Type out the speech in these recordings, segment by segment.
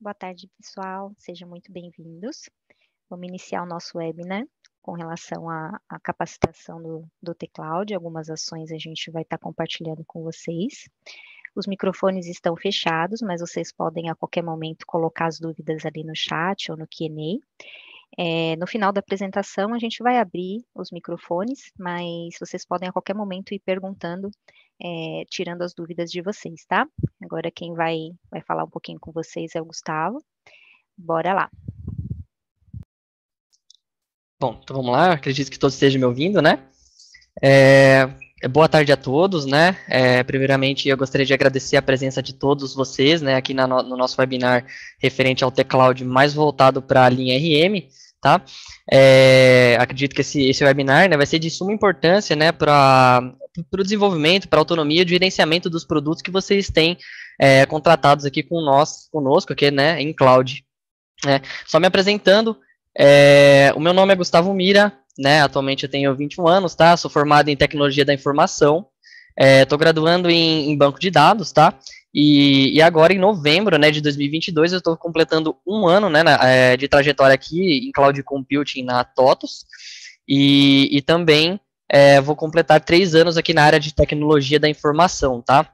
Boa tarde, pessoal. Sejam muito bem-vindos. Vamos iniciar o nosso webinar com relação à, à capacitação do, do T-Cloud. Algumas ações a gente vai estar compartilhando com vocês. Os microfones estão fechados, mas vocês podem a qualquer momento colocar as dúvidas ali no chat ou no Q&A. É, no final da apresentação, a gente vai abrir os microfones, mas vocês podem a qualquer momento ir perguntando, é, tirando as dúvidas de vocês, tá? Agora quem vai, vai falar um pouquinho com vocês é o Gustavo. Bora lá. Bom, então vamos lá, acredito que todos estejam me ouvindo, né? É, boa tarde a todos, né? É, primeiramente, eu gostaria de agradecer a presença de todos vocês, né, aqui na, no nosso webinar referente ao T-Cloud mais voltado para a linha RM, tá? É, acredito que esse, esse webinar né, vai ser de suma importância, né, para o desenvolvimento, para a autonomia e gerenciamento dos produtos que vocês têm é, contratados aqui com nós, conosco aqui, né, em cloud. É, só me apresentando, é, o meu nome é Gustavo Mira, né, atualmente eu tenho 21 anos, tá, sou formado em Tecnologia da Informação, estou é, graduando em, em, Banco de Dados, tá, e, e, agora em novembro, né, de 2022, eu estou completando um ano, né, na, é, de trajetória aqui em Cloud Computing na TOTOS, e, e também é, vou completar três anos aqui na área de tecnologia da informação, tá?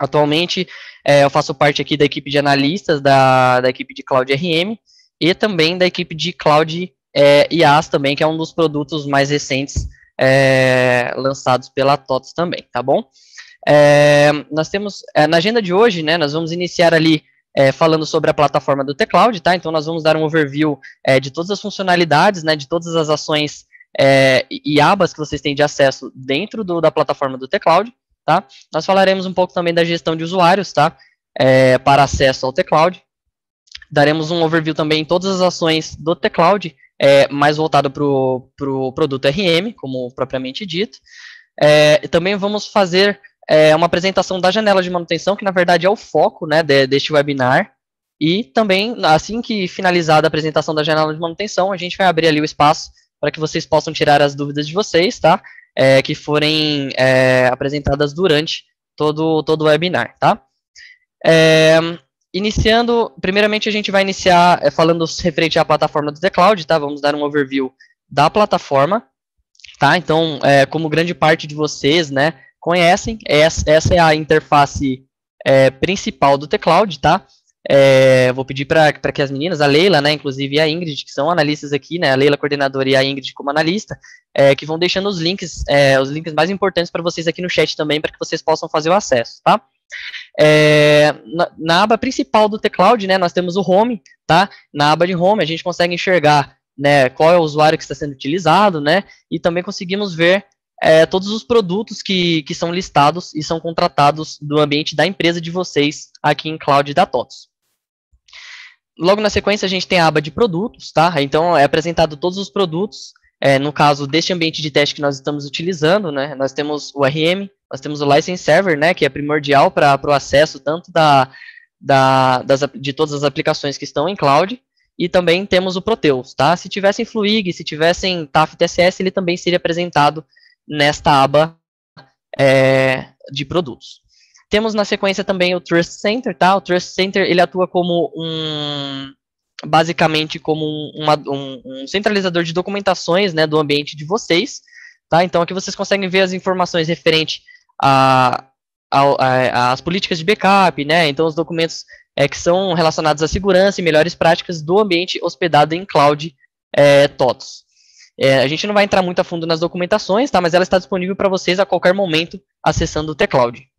Atualmente, é, eu faço parte aqui da equipe de analistas da, da equipe de Cloud RM e também da equipe de Cloud é, IaaS também, que é um dos produtos mais recentes é, lançados pela TOTS também, tá bom? É, nós temos, é, na agenda de hoje, né, nós vamos iniciar ali é, falando sobre a plataforma do T-Cloud, tá? Então, nós vamos dar um overview é, de todas as funcionalidades, né, de todas as ações é, e abas que vocês têm de acesso dentro do, da plataforma do T-Cloud, tá? Nós falaremos um pouco também da gestão de usuários, tá? É, para acesso ao T-Cloud. Daremos um overview também em todas as ações do T-Cloud, é, mais voltado para o pro produto RM, como propriamente dito. É, também vamos fazer é, uma apresentação da janela de manutenção, que na verdade é o foco né, de, deste webinar. E também, assim que finalizada a apresentação da janela de manutenção, a gente vai abrir ali o espaço para que vocês possam tirar as dúvidas de vocês, tá? É, que forem é, apresentadas durante todo, todo o webinar, tá? É, iniciando, primeiramente a gente vai iniciar é, falando referente à plataforma do The Cloud, tá? Vamos dar um overview da plataforma, tá? Então, é, como grande parte de vocês, né, conhecem, essa, essa é a interface é, principal do The Cloud, tá? É, vou pedir para que as meninas, a Leila, né, inclusive e a Ingrid, que são analistas aqui, né, a Leila coordenadora e a Ingrid como analista, é, que vão deixando os links, é, os links mais importantes para vocês aqui no chat também, para que vocês possam fazer o acesso, tá? É, na, na, aba principal do T-Cloud, né, nós temos o Home, tá? Na aba de Home a gente consegue enxergar, né, qual é o usuário que está sendo utilizado, né, e também conseguimos ver é, todos os produtos que, que são listados e são contratados do ambiente da empresa de vocês aqui em Cloud da TOTS. Logo na sequência, a gente tem a aba de produtos, tá? Então, é apresentado todos os produtos. É, no caso deste ambiente de teste que nós estamos utilizando, né? Nós temos o RM, nós temos o License Server, né? Que é primordial para o acesso tanto da, da, das, de todas as aplicações que estão em cloud, e também temos o Proteus, tá? Se tivessem Fluig, se tivessem TAF TSS, ele também seria apresentado nesta aba é, de produtos. Temos na sequência também o Trust Center, tá? O Trust Center, ele atua como um, basicamente como um, um, um centralizador de documentações, né, do ambiente de vocês, tá? Então aqui vocês conseguem ver as informações referente a, a, a políticas de backup, né? Então os documentos é, que são relacionados à segurança e melhores práticas do ambiente hospedado em cloud é, TOTS. É, a gente não vai entrar muito a fundo nas documentações, tá? Mas ela está disponível para vocês a qualquer momento acessando o T-Cloud.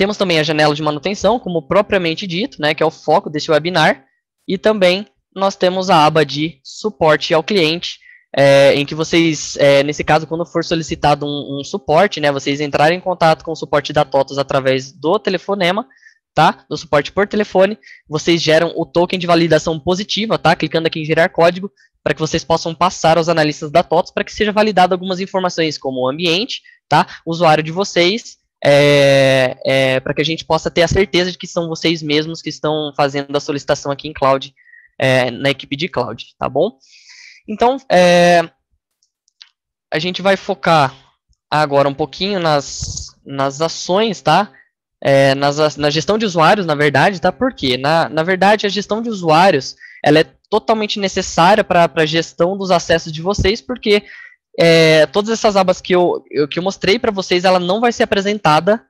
Temos também a janela de manutenção, como propriamente dito, né, que é o foco desse webinar, e também nós temos a aba de suporte ao cliente, é, em que vocês, é, nesse caso, quando for solicitado um, um, suporte, né, vocês entrarem em contato com o suporte da TOTOS através do telefonema, tá, do suporte por telefone, vocês geram o token de validação positiva, tá, clicando aqui em gerar código, para que vocês possam passar aos analistas da TOTOS para que seja validado algumas informações, como o ambiente, tá, o usuário de vocês é, é, para que a gente possa ter a certeza de que são vocês mesmos que estão fazendo a solicitação aqui em cloud, é, na equipe de cloud, tá bom? Então, é, a gente vai focar agora um pouquinho nas, nas ações, tá? é, nas, na gestão de usuários, na verdade, tá? Por quê? Na, na verdade, a gestão de usuários, ela é totalmente necessária para a gestão dos acessos de vocês, porque é, todas essas abas que eu, eu que eu mostrei para vocês, ela não vai ser apresentada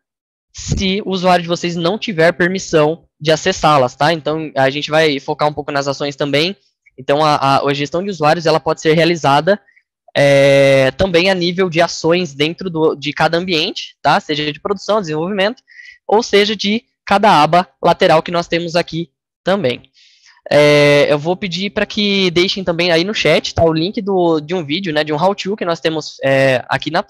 se o usuário de vocês não tiver permissão de acessá-las, tá? Então, a gente vai focar um pouco nas ações também. Então, a, a, gestão de usuários, ela pode ser realizada é, também a nível de ações dentro do, de cada ambiente, tá? Seja de produção, desenvolvimento, ou seja de cada aba lateral que nós temos aqui também. É, eu vou pedir para que deixem também aí no chat tá, o link do, de um vídeo, né, de um how-to que nós temos é, aqui na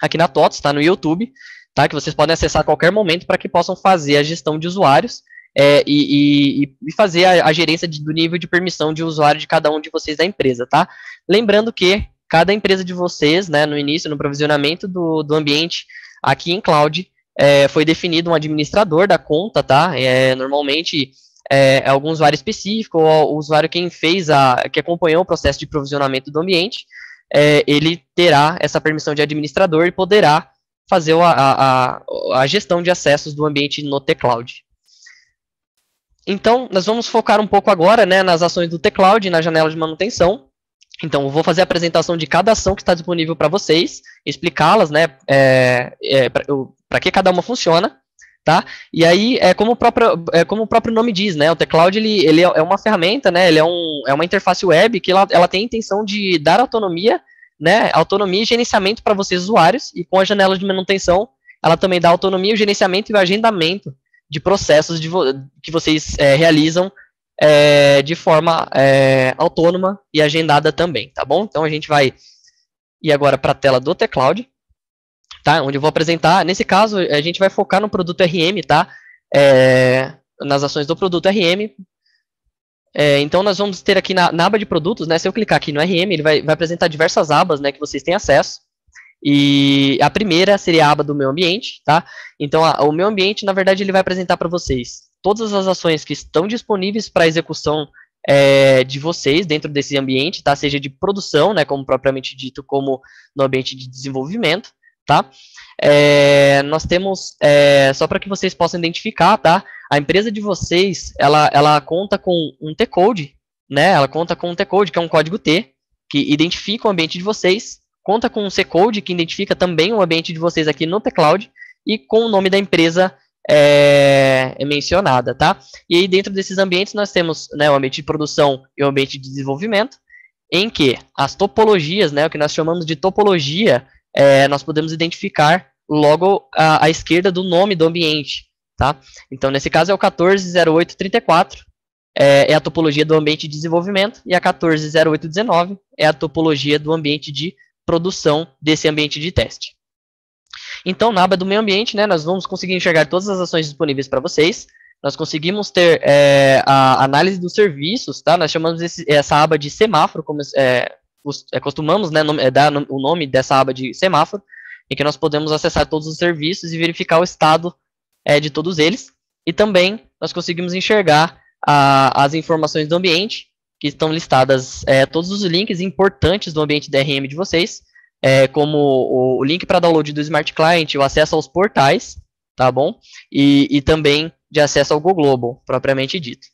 aqui na TOTS, tá, no YouTube, tá, que vocês podem acessar a qualquer momento para que possam fazer a gestão de usuários é, e, e, e, fazer a, a gerência de, do nível de permissão de usuário de cada um de vocês da empresa, tá? Lembrando que cada empresa de vocês, né, no início, no provisionamento do, do ambiente aqui em cloud, é, foi definido um administrador da conta, tá? É, normalmente é, é, algum usuário específico, ou o usuário quem fez a, que acompanhou o processo de provisionamento do ambiente, é, ele terá essa permissão de administrador e poderá fazer a, a, a gestão de acessos do ambiente no T-Cloud. Então, nós vamos focar um pouco agora né, nas ações do T-Cloud, na janela de manutenção. Então, eu vou fazer a apresentação de cada ação que está disponível para vocês, explicá-las, né, é, é, para que cada uma funciona, tá? E aí, é como o próprio, é como o próprio nome diz, né, o T-Cloud, ele, ele é uma ferramenta, né, ele é, um, é uma interface web que ela, ela tem a intenção de dar autonomia, né, autonomia e gerenciamento para vocês usuários, e com a janela de manutenção, ela também dá autonomia, o gerenciamento e o agendamento de processos de vo que vocês é, realizam é, de forma é, autônoma e agendada também, tá bom? Então a gente vai ir agora para a tela do T-Cloud, tá? Onde eu vou apresentar, nesse caso a gente vai focar no produto RM, tá? É, nas ações do produto RM. É, então nós vamos ter aqui na, na, aba de produtos, né? Se eu clicar aqui no RM, ele vai, vai apresentar diversas abas, né? Que vocês têm acesso. E a primeira seria a aba do meu ambiente, tá? Então a, o meu ambiente, na verdade, ele vai apresentar para vocês todas as ações que estão disponíveis para execução é, de vocês dentro desse ambiente, tá? Seja de produção, né, como propriamente dito, como no ambiente de desenvolvimento, tá? É, nós temos, é, só para que vocês possam identificar, tá? A empresa de vocês, ela, ela conta com um T-Code, né? Ela conta com um T-Code, que é um código T, que identifica o ambiente de vocês, conta com um C-Code, que identifica também o ambiente de vocês aqui no T-Cloud, e com o nome da empresa é, é, mencionada, tá? E aí dentro desses ambientes nós temos né, o ambiente de produção e o ambiente de desenvolvimento, em que as topologias, né, o que nós chamamos de topologia, é, nós podemos identificar logo à, à, esquerda do nome do ambiente, tá? Então nesse caso é o 140834, é, é a topologia do ambiente de desenvolvimento, e a 140819 é a topologia do ambiente de produção desse ambiente de teste. Então, na aba do meio ambiente, né, nós vamos conseguir enxergar todas as ações disponíveis para vocês. Nós conseguimos ter é, a análise dos serviços, tá? Nós chamamos esse, essa aba de semáforo, como é, costumamos né, é, dar o nome dessa aba de semáforo, em que nós podemos acessar todos os serviços e verificar o estado é, de todos eles. E também nós conseguimos enxergar a, as informações do ambiente, que estão listadas é, todos os links importantes do ambiente DRM de vocês, é, como o, o link para download do Smart Client, o acesso aos portais, tá bom? E, e também de acesso ao Go Global, propriamente dito.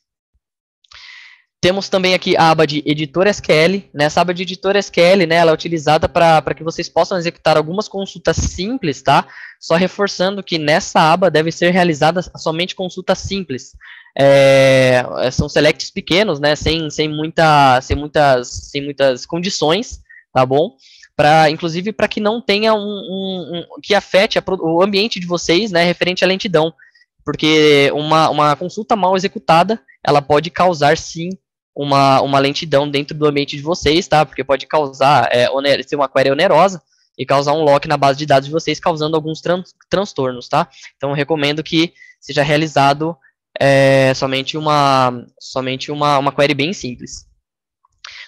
Temos também aqui a aba de editor SQL. Nessa aba de editor SQL, né, ela é utilizada para que vocês possam executar algumas consultas simples, tá? Só reforçando que nessa aba deve ser realizada somente consultas simples. É, são selects pequenos, né, sem, sem, muita, sem, muitas, sem muitas condições, tá bom? para inclusive para que não tenha um, um, um que afete a, o ambiente de vocês, né, referente à lentidão, porque uma, uma consulta mal executada, ela pode causar sim uma, uma lentidão dentro do ambiente de vocês, tá? Porque pode causar é, oner, ser uma query onerosa e causar um lock na base de dados de vocês, causando alguns tran transtornos, tá? Então recomendo que seja realizado é, somente uma somente uma, uma query bem simples.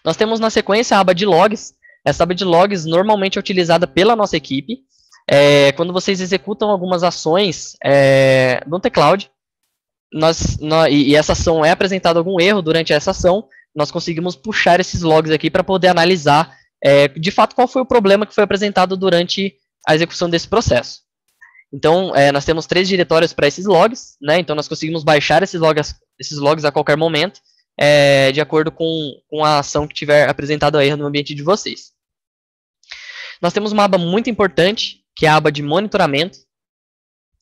Nós temos na sequência a aba de logs, essa aba de logs normalmente é utilizada pela nossa equipe é, quando vocês executam algumas ações é, no teclado, nós, nós, e, essa ação é apresentado algum erro durante essa ação, nós conseguimos puxar esses logs aqui para poder analisar é, de fato qual foi o problema que foi apresentado durante a execução desse processo. Então, é, nós temos três diretórios para esses logs, né? Então, nós conseguimos baixar esses logs, esses logs a qualquer momento, é, de acordo com, com a ação que tiver apresentado aí no ambiente de vocês. Nós temos uma aba muito importante, que é a aba de monitoramento.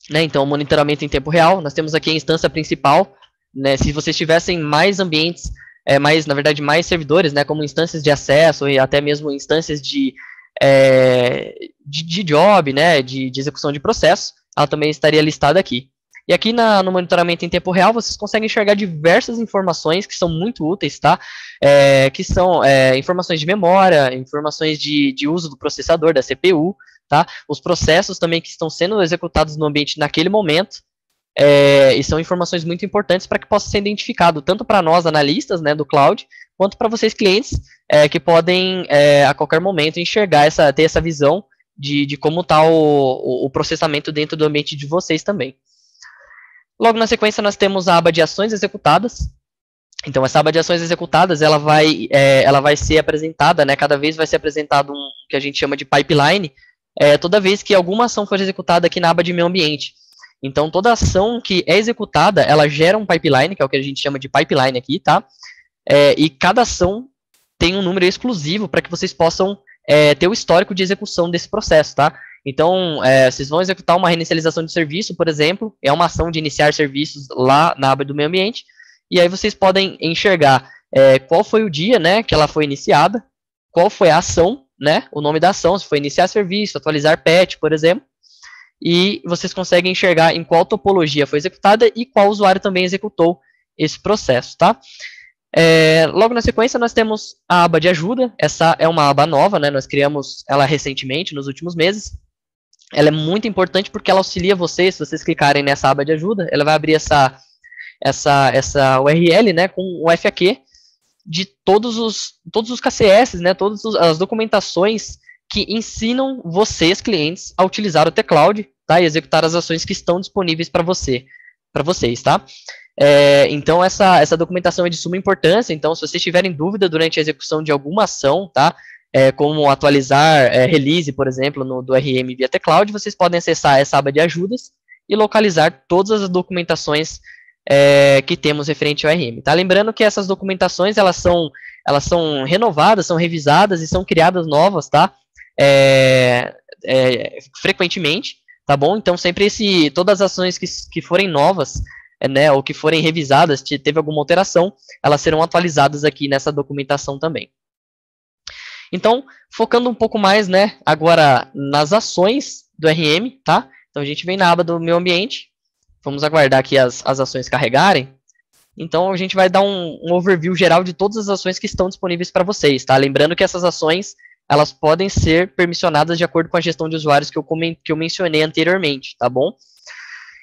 Né? Então, monitoramento em tempo real. Nós temos aqui a instância principal. Né? Se vocês tivessem mais ambientes, é, mais, na verdade, mais servidores, né? como instâncias de acesso e até mesmo instâncias de, é, de, de, job, né? de, de execução de processo, ela também estaria listada aqui. E aqui na, no monitoramento em tempo real, vocês conseguem enxergar diversas informações que são muito úteis, tá? É, que são é, informações de memória, informações de, de uso do processador, da CPU, tá? Os processos também que estão sendo executados no ambiente naquele momento, é, e são informações muito importantes para que possa ser identificado, tanto para nós, analistas né, do cloud, quanto para vocês, clientes, é, que podem, é, a qualquer momento, enxergar, essa, ter essa visão de, de como está o, o processamento dentro do ambiente de vocês também. Logo na sequência, nós temos a aba de ações executadas. Então, essa aba de ações executadas, ela vai, é, ela vai ser apresentada, né, cada vez vai ser apresentado um que a gente chama de pipeline, é, toda vez que alguma ação for executada aqui na aba de meio ambiente. Então, toda ação que é executada, ela gera um pipeline, que é o que a gente chama de pipeline aqui, tá? É, e cada ação tem um número exclusivo para que vocês possam é, ter o histórico de execução desse processo, tá? Então, é, vocês vão executar uma reinicialização de serviço, por exemplo, é uma ação de iniciar serviços lá na aba do meio ambiente, e aí vocês podem enxergar é, qual foi o dia né, que ela foi iniciada, qual foi a ação, né, o nome da ação, se foi iniciar serviço, atualizar patch, por exemplo, e vocês conseguem enxergar em qual topologia foi executada e qual usuário também executou esse processo, tá? É, logo na sequência, nós temos a aba de ajuda. Essa é uma aba nova, né? Nós criamos ela recentemente, nos últimos meses ela é muito importante porque ela auxilia vocês, se vocês clicarem nessa aba de ajuda, ela vai abrir essa, essa, essa URL, né, com o FAQ de todos os, todos os KCS, né, todas as documentações que ensinam vocês, clientes, a utilizar o T-Cloud, tá, e executar as ações que estão disponíveis para você, para vocês, tá? É, então, essa, essa documentação é de suma importância, então, se vocês tiverem dúvida durante a execução de alguma ação, tá, é, como atualizar é, release, por exemplo, no, do RM via T-Cloud, vocês podem acessar essa aba de ajudas e localizar todas as documentações é, que temos referente ao RM. Tá? Lembrando que essas documentações elas são, elas são renovadas, são revisadas e são criadas novas, tá? É, é, frequentemente, tá bom? Então sempre esse, todas as ações que, que forem novas, é, né, ou que forem revisadas, teve alguma alteração, elas serão atualizadas aqui nessa documentação também. Então, focando um pouco mais, né, agora nas ações do RM, tá? Então, a gente vem na aba do meio ambiente, vamos aguardar aqui as, as ações carregarem. Então, a gente vai dar um, um overview geral de todas as ações que estão disponíveis para vocês, tá? Lembrando que essas ações, elas podem ser permissionadas de acordo com a gestão de usuários que eu, que eu mencionei anteriormente, tá bom?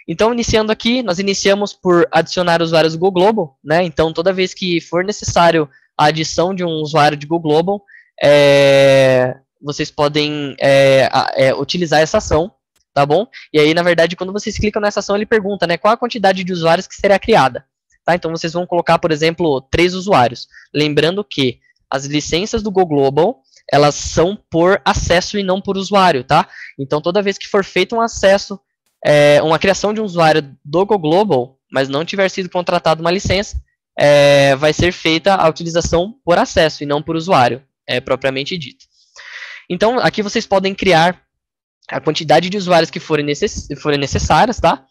Então, iniciando aqui, nós iniciamos por adicionar usuários do Go Global, né? Então, toda vez que for necessário a adição de um usuário de Go Global, é, vocês podem é, é, utilizar essa ação, tá bom? E aí, na verdade, quando vocês clicam nessa ação, ele pergunta, né, qual a quantidade de usuários que será criada, tá? Então, vocês vão colocar, por exemplo, três usuários. Lembrando que as licenças do Go Global, elas são por acesso e não por usuário, tá? Então, toda vez que for feito um acesso, é, uma criação de um usuário do Go Global, mas não tiver sido contratado uma licença, é, vai ser feita a utilização por acesso e não por usuário, é, propriamente dito. Então, aqui vocês podem criar a quantidade de usuários que forem, necess forem necessárias, tá?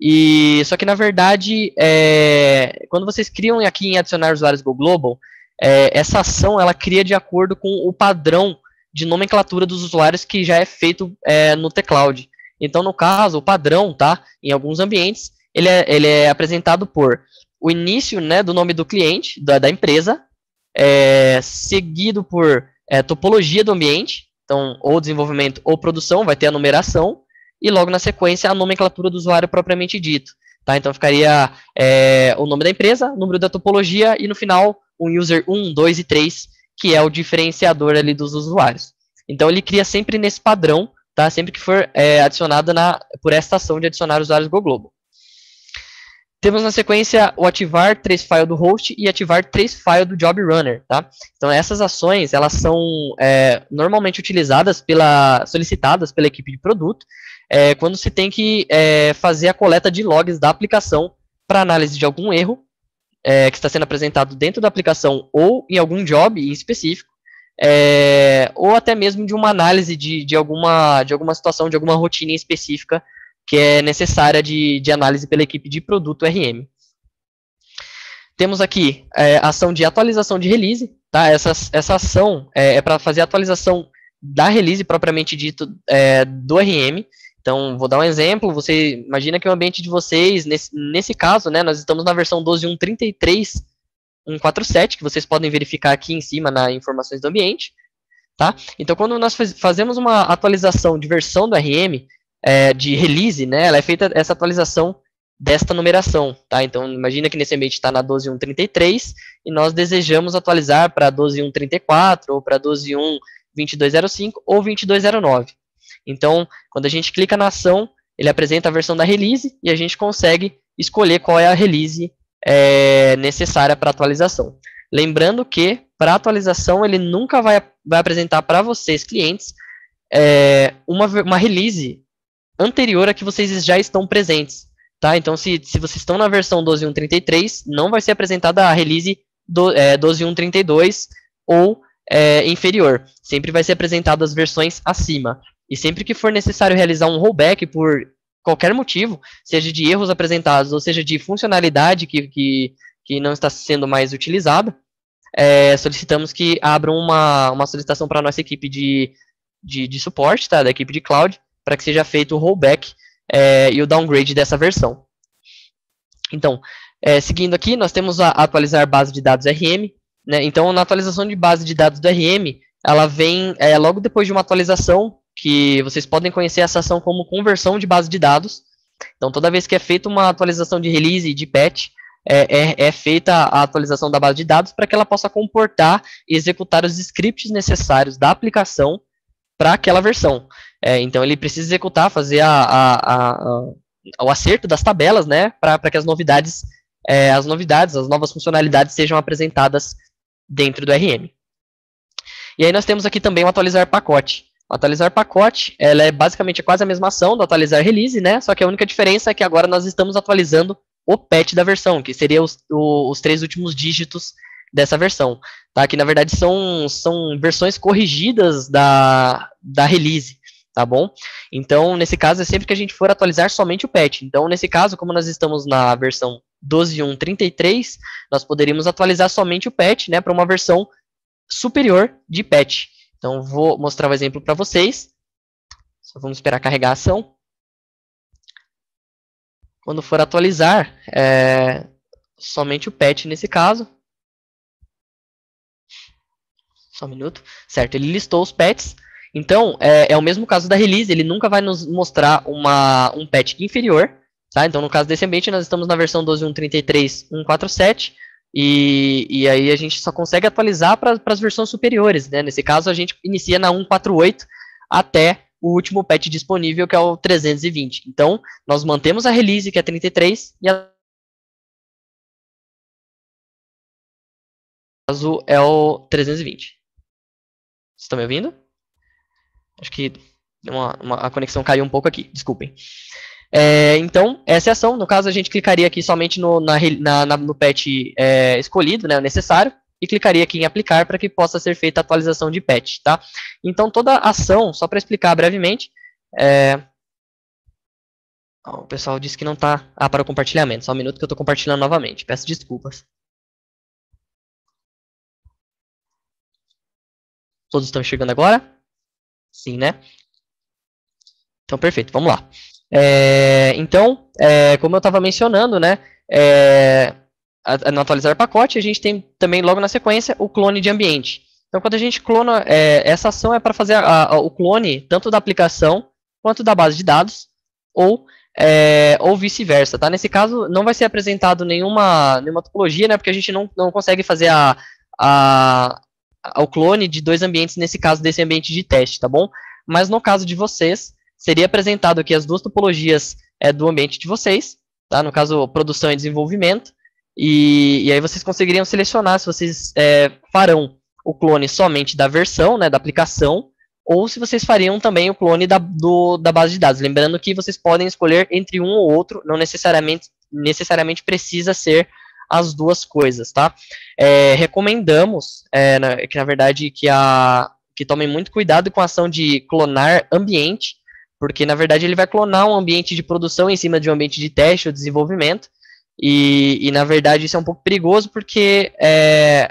E só que na verdade, é, quando vocês criam aqui em adicionar usuários Go Global, é, essa ação ela cria de acordo com o padrão de nomenclatura dos usuários que já é feito é, no T-Cloud. Então, no caso, o padrão, tá? Em alguns ambientes, ele é, ele é apresentado por o início né, do nome do cliente, da, da empresa, é, seguido por é, topologia do ambiente, então, ou desenvolvimento ou produção, vai ter a numeração, e logo na sequência a nomenclatura do usuário propriamente dito. Tá? Então ficaria é, o nome da empresa, número da topologia e no final um user 1, 2 e 3, que é o diferenciador ali dos usuários. Então ele cria sempre nesse padrão, tá? sempre que for é, adicionado na, por esta ação de adicionar usuários Go Globo. Temos na sequência o ativar tracefile do host e ativar tracefile do job runner, tá? Então essas ações, elas são é, normalmente utilizadas pela, solicitadas pela equipe de produto, é, quando se tem que é, fazer a coleta de logs da aplicação para análise de algum erro é, que está sendo apresentado dentro da aplicação ou em algum job em específico, é, ou até mesmo de uma análise de, de, alguma, de alguma situação, de alguma rotina específica que é necessária de, de análise pela equipe de produto RM. Temos aqui é, ação de atualização de release, tá? Essa, essa ação é, é para fazer a atualização da release propriamente dito é, do RM. Então, vou dar um exemplo. Você imagina que o ambiente de vocês, nesse, nesse caso, né, nós estamos na versão 12.1.33.147, que vocês podem verificar aqui em cima nas informações do ambiente. Tá? Então, quando nós faz, fazemos uma atualização de versão do RM, é, de release, né, ela é feita essa atualização desta numeração, tá? Então, imagina que nesse ambiente está na 12.1.33 e nós desejamos atualizar para 12.1.34 ou para 12.1.2205 ou 2209. Então, quando a gente clica na ação, ele apresenta a versão da release e a gente consegue escolher qual é a release é, necessária para atualização. Lembrando que, para atualização, ele nunca vai, vai apresentar para vocês, clientes, é, uma, uma release anterior a que vocês já estão presentes. Tá? Então, se, se vocês estão na versão 12.1.33, não vai ser apresentada a release do, é, 12.1.32 ou é, inferior. Sempre vai ser apresentado as versões acima. E sempre que for necessário realizar um rollback por qualquer motivo, seja de erros apresentados ou seja de funcionalidade que, que, que não está sendo mais utilizada, é, solicitamos que abram uma, uma solicitação para a nossa equipe de, de, de suporte, tá, da equipe de cloud, para que seja feito o rollback é, e o downgrade dessa versão. Então, é, seguindo aqui, nós temos a atualizar base de dados RM. Né? Então, na atualização de base de dados do RM, ela vem é, logo depois de uma atualização, que vocês podem conhecer essa ação como conversão de base de dados. Então, toda vez que é feita uma atualização de release, de patch, é, é, é, feita a atualização da base de dados para que ela possa comportar e executar os scripts necessários da aplicação para aquela versão. É, então ele precisa executar, fazer a, a, a, o acerto das tabelas, né, para que as novidades, é, as novidades, as novas funcionalidades sejam apresentadas dentro do RM. E aí nós temos aqui também o atualizar pacote. O atualizar pacote, ela é basicamente quase a mesma ação do atualizar release, né? Só que a única diferença é que agora nós estamos atualizando o patch da versão, que seria os, o, os três últimos dígitos dessa versão, tá? Que na verdade são, são versões corrigidas da, da release tá bom? Então, nesse caso, é sempre que a gente for atualizar somente o patch. Então, nesse caso, como nós estamos na versão 12.1.33, nós poderíamos atualizar somente o patch, né, para uma versão superior de patch. Então, vou mostrar o um exemplo para vocês. Só vamos esperar carregar a ação. Quando for atualizar, é, somente o patch nesse caso. Só um minuto. Certo, ele listou os patches. Então, é, é, o mesmo caso da release, ele nunca vai nos mostrar uma, um patch inferior, tá? Então, no caso desse ambiente, nós estamos na versão 12.1.33.147, e, e aí a gente só consegue atualizar para as versões superiores, né? Nesse caso, a gente inicia na 148 até o último patch disponível, que é o 320. Então, nós mantemos a release, que é 33, e a caso é o 320. Vocês estão me ouvindo? Acho que uma, uma, a conexão caiu um pouco aqui, desculpem. É, então, essa é a ação. No caso, a gente clicaria aqui somente no, na, na, no patch é, escolhido, né, necessário, e clicaria aqui em aplicar para que possa ser feita a atualização de patch, tá? Então, toda ação, só para explicar brevemente, é... o pessoal disse que não está ah, para o compartilhamento, só um minuto que eu estou compartilhando novamente, peço desculpas. Todos estão chegando agora? Sim, né? Então, perfeito, vamos lá. É, então, é, como eu estava mencionando, né, é, a, no atualizar pacote, a gente tem também logo na sequência o clone de ambiente. Então, quando a gente clona, é, essa ação é para fazer a, a, o clone tanto da aplicação quanto da base de dados, ou, é, ou vice-versa, tá? Nesse caso, não vai ser apresentado nenhuma, nenhuma topologia, né, porque a gente não, não consegue fazer a, a, ao clone de dois ambientes, nesse caso desse ambiente de teste, tá bom? Mas no caso de vocês, seria apresentado aqui as duas topologias é, do ambiente de vocês, tá? No caso, produção e desenvolvimento. E, e aí vocês conseguiriam selecionar se vocês é, farão o clone somente da versão, né, da aplicação, ou se vocês fariam também o clone da, do, da base de dados. Lembrando que vocês podem escolher entre um ou outro, não necessariamente, necessariamente precisa ser as duas coisas, tá? É, recomendamos, é, na, que na verdade, que, a, que tomem muito cuidado com a ação de clonar ambiente, porque na verdade ele vai clonar um ambiente de produção em cima de um ambiente de teste ou desenvolvimento, e, e, na verdade isso é um pouco perigoso porque é,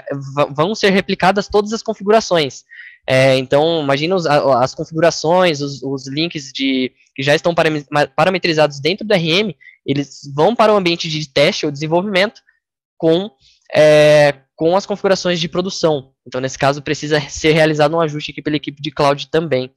vão ser replicadas todas as configurações. É, então, imagina os, as configurações, os, os, links de, que já estão parametrizados dentro do RM, eles vão para o ambiente de teste ou desenvolvimento com, é, com as configurações de produção. Então, nesse caso, precisa ser realizado um ajuste aqui pela equipe de cloud também.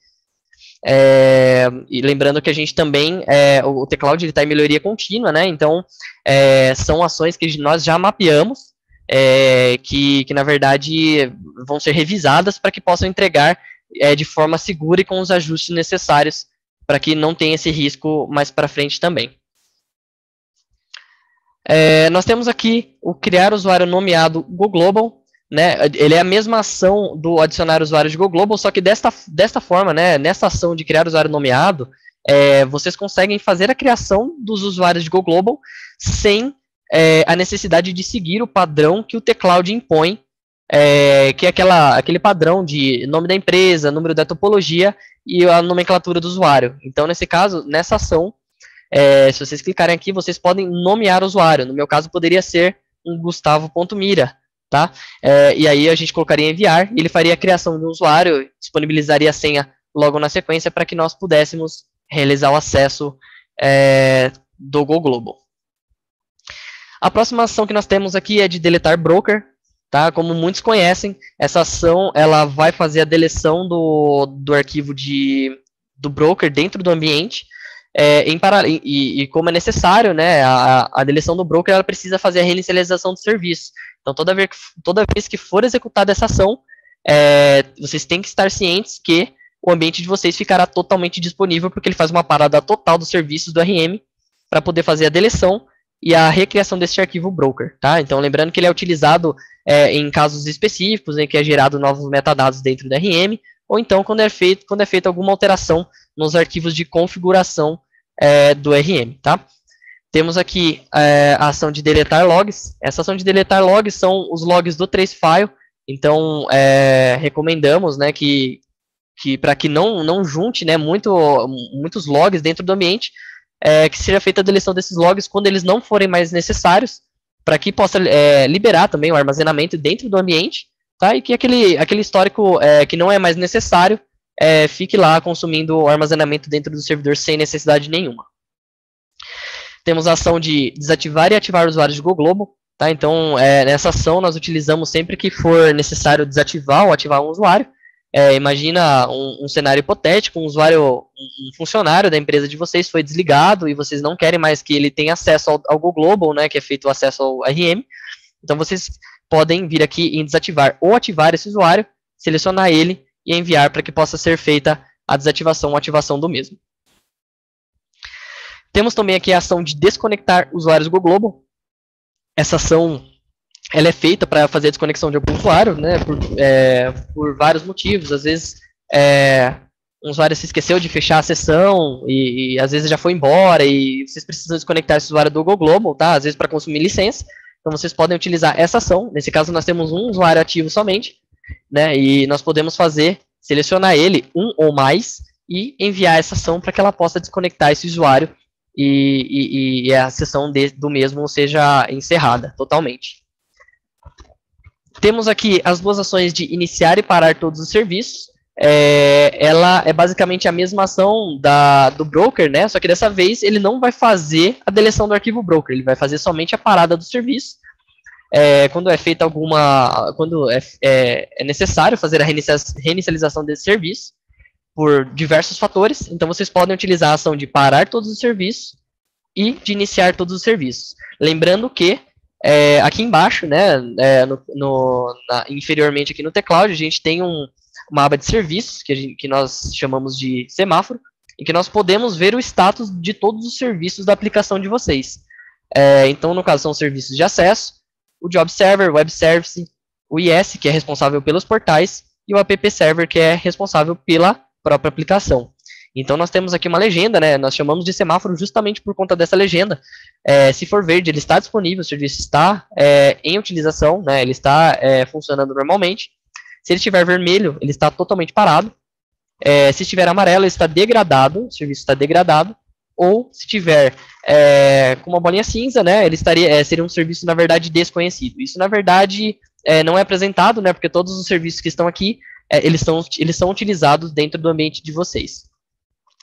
É, e lembrando que a gente também, é, o, T-Cloud está em melhoria contínua, né? Então, é, são ações que nós já mapeamos é, que, que, na verdade, vão ser revisadas para que possam entregar é, de forma segura e com os ajustes necessários para que não tenha esse risco mais para frente também. É, nós temos aqui o criar usuário nomeado GoGlobal, né, ele é a mesma ação do adicionar usuário de GoGlobal, só que desta, desta forma, né, nessa ação de criar usuário nomeado, é, vocês conseguem fazer a criação dos usuários de GoGlobal sem é, a necessidade de seguir o padrão que o T-Cloud impõe, é, que é aquela, aquele padrão de nome da empresa, número da topologia e a nomenclatura do usuário. Então, nesse caso, nessa ação, é, se vocês clicarem aqui, vocês podem nomear o usuário. No meu caso, poderia ser um Gustavo.mira, tá? É, e aí a gente colocaria enviar, ele faria a criação um usuário, disponibilizaria a senha logo na sequência para que nós pudéssemos realizar o acesso é, do Go Global. A próxima ação que nós temos aqui é de deletar broker, tá? Como muitos conhecem, essa ação ela vai fazer a deleção do, do arquivo de, do broker dentro do ambiente, é, em para, e, e, como é necessário, né, a, a deleção do broker ela precisa fazer a reinicialização do serviço. Então, toda vez, toda vez que for executada essa ação, é, vocês têm que estar cientes que o ambiente de vocês ficará totalmente disponível, porque ele faz uma parada total dos serviços do RM para poder fazer a deleção e a recriação desse arquivo broker, tá? Então, lembrando que ele é utilizado é, em casos específicos, em que é gerado novos metadados dentro do RM, ou então quando é feito, quando é feita alguma alteração nos arquivos de configuração é, do RM, tá? Temos aqui é, a ação de deletar logs. Essa ação de deletar logs são os logs do tracefile. Então, é, recomendamos né, que, que para que não, não junte né, muito, muitos logs dentro do ambiente, é, que seja feita a deleção desses logs quando eles não forem mais necessários, para que possa é, liberar também o armazenamento dentro do ambiente, tá? e que aquele, aquele histórico é, que não é mais necessário é, fique lá consumindo o armazenamento dentro do servidor sem necessidade nenhuma. Temos a ação de desativar e ativar usuários de GoGlobo. Tá? Então, é, nessa ação, nós utilizamos sempre que for necessário desativar ou ativar um usuário. É, imagina um, um, cenário hipotético, um usuário, um, funcionário da empresa de vocês foi desligado e vocês não querem mais que ele tenha acesso ao, ao GoGlobal, né, que é feito o acesso ao RM. Então, vocês podem vir aqui em desativar ou ativar esse usuário, selecionar ele e enviar para que possa ser feita a desativação ou ativação do mesmo. Temos também aqui a ação de desconectar usuários do Globo. Essa ação ela é feita para fazer a desconexão de algum usuário, né, por, é, por vários motivos. Às vezes, é, um usuário se esqueceu de fechar a sessão e, e, às vezes já foi embora e vocês precisam desconectar esse usuário do Google Global, tá? Às vezes para consumir licença. Então vocês podem utilizar essa ação. Nesse caso nós temos um usuário ativo somente, né? E nós podemos fazer selecionar ele um ou mais e enviar essa ação para que ela possa desconectar esse usuário e, e, e a sessão de, do mesmo seja encerrada totalmente. Temos aqui as duas ações de iniciar e parar todos os serviços. É, ela é basicamente a mesma ação da, do broker, né? Só que dessa vez ele não vai fazer a deleção do arquivo broker, ele vai fazer somente a parada do serviço. É, quando é feita alguma. Quando é, é, é necessário fazer a reinicialização desse serviço por diversos fatores. Então vocês podem utilizar a ação de parar todos os serviços e de iniciar todos os serviços. Lembrando que é, aqui embaixo, né, é, no, no na, inferiormente aqui no teclado, a gente tem um, uma aba de serviços, que, gente, que nós chamamos de semáforo, em que nós podemos ver o status de todos os serviços da aplicação de vocês. É, então, no caso, são serviços de acesso, o Job Server, Web Service, o IS, que é responsável pelos portais, e o App Server, que é responsável pela própria aplicação. Então, nós temos aqui uma legenda, né? Nós chamamos de semáforo justamente por conta dessa legenda. É, se for verde, ele está disponível, o serviço está é, em utilização, né? Ele está é, funcionando normalmente. Se ele estiver vermelho, ele está totalmente parado. É, se estiver amarelo, ele está degradado, o serviço está degradado. Ou se tiver é, com uma bolinha cinza, né? Ele estaria é, seria um serviço na verdade desconhecido. Isso na verdade não é apresentado, né? Porque todos os serviços que estão aqui eles, são, eles são utilizados dentro do ambiente de vocês.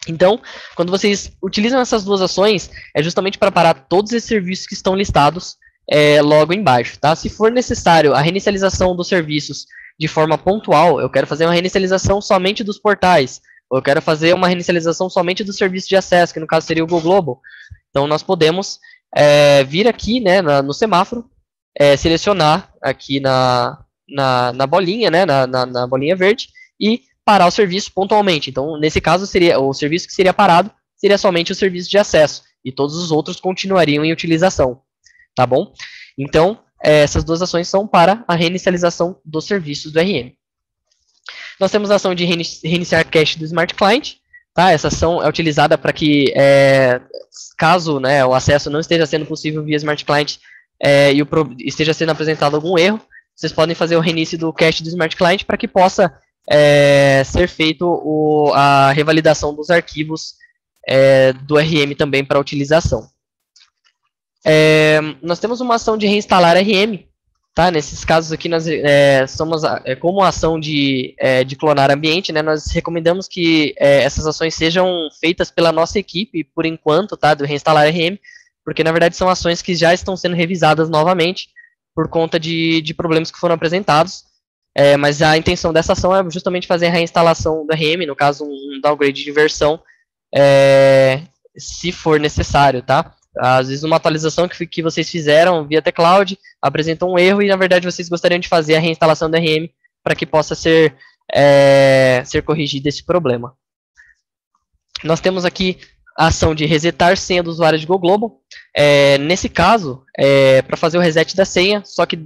Então, quando vocês utilizam essas duas ações, é justamente para parar todos esses serviços que estão listados é, logo embaixo, tá? Se for necessário a reinicialização dos serviços de forma pontual, eu quero fazer uma reinicialização somente dos portais, ou eu quero fazer uma reinicialização somente do serviço de acesso, que no caso seria o Go Global. Então, nós podemos é, vir aqui, né, na, no semáforo, é, selecionar aqui na, na, na bolinha, né, na, na, na bolinha verde, e parar o serviço pontualmente. Então, nesse caso, seria o serviço que seria parado seria somente o serviço de acesso e todos os outros continuariam em utilização, tá bom? Então, é, essas duas ações são para a reinicialização dos serviços do RM. Nós temos a ação de reiniciar cache do Smart Client, tá? Essa ação é utilizada para que, é, caso né, o acesso não esteja sendo possível via Smart Client é, e o, esteja sendo apresentado algum erro, vocês podem fazer o reinício do cache do Smart Client para que possa é, ser feito o, a revalidação dos arquivos é, do RM também para utilização. É, nós temos uma ação de reinstalar RM, tá? Nesses casos aqui nós é, somos é, como ação de, é, de clonar ambiente, né? Nós recomendamos que essas ações sejam feitas pela nossa equipe por enquanto, tá? Do reinstalar RM, porque na verdade são ações que já estão sendo revisadas novamente por conta de, de problemas que foram apresentados. É, mas a intenção dessa ação é justamente fazer a reinstalação do RM, no caso um downgrade de versão, é, se for necessário, tá? Às vezes uma atualização que, que vocês fizeram via tecloud apresentou um erro e na verdade vocês gostariam de fazer a reinstalação do RM para que possa ser, é, ser corrigido esse problema. Nós temos aqui a ação de resetar senha do usuário de GoGlobal. É, nesse caso, é, para fazer o reset da senha, só que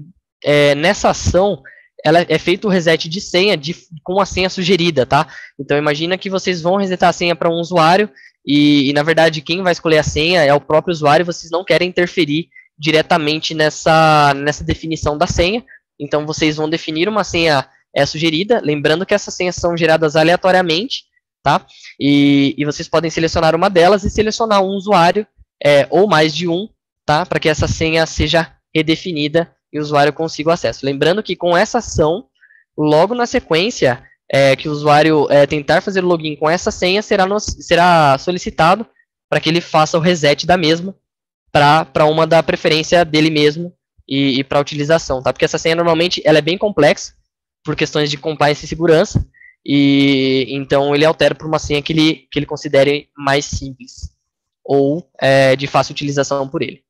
é, nessa ação ela é feito o reset de senha de, com a senha sugerida, tá? Então imagina que vocês vão resetar a senha para um usuário e, e, na verdade quem vai escolher a senha é o próprio usuário, vocês não querem interferir diretamente nessa, nessa definição da senha, então vocês vão definir uma senha é, sugerida, lembrando que essas senhas são geradas aleatoriamente, tá? E, e vocês podem selecionar uma delas e selecionar um usuário é, ou mais de um, tá? Para que essa senha seja redefinida e o usuário consiga o acesso. Lembrando que com essa ação, logo na sequência é, que o usuário é, tentar fazer o login com essa senha, será, no, será solicitado para que ele faça o reset da mesma para uma da preferência dele mesmo e, e para utilização, tá? Porque essa senha normalmente ela é bem complexa por questões de compliance e segurança, e então ele altera para uma senha que ele, que ele considere mais simples ou é, de fácil utilização por ele.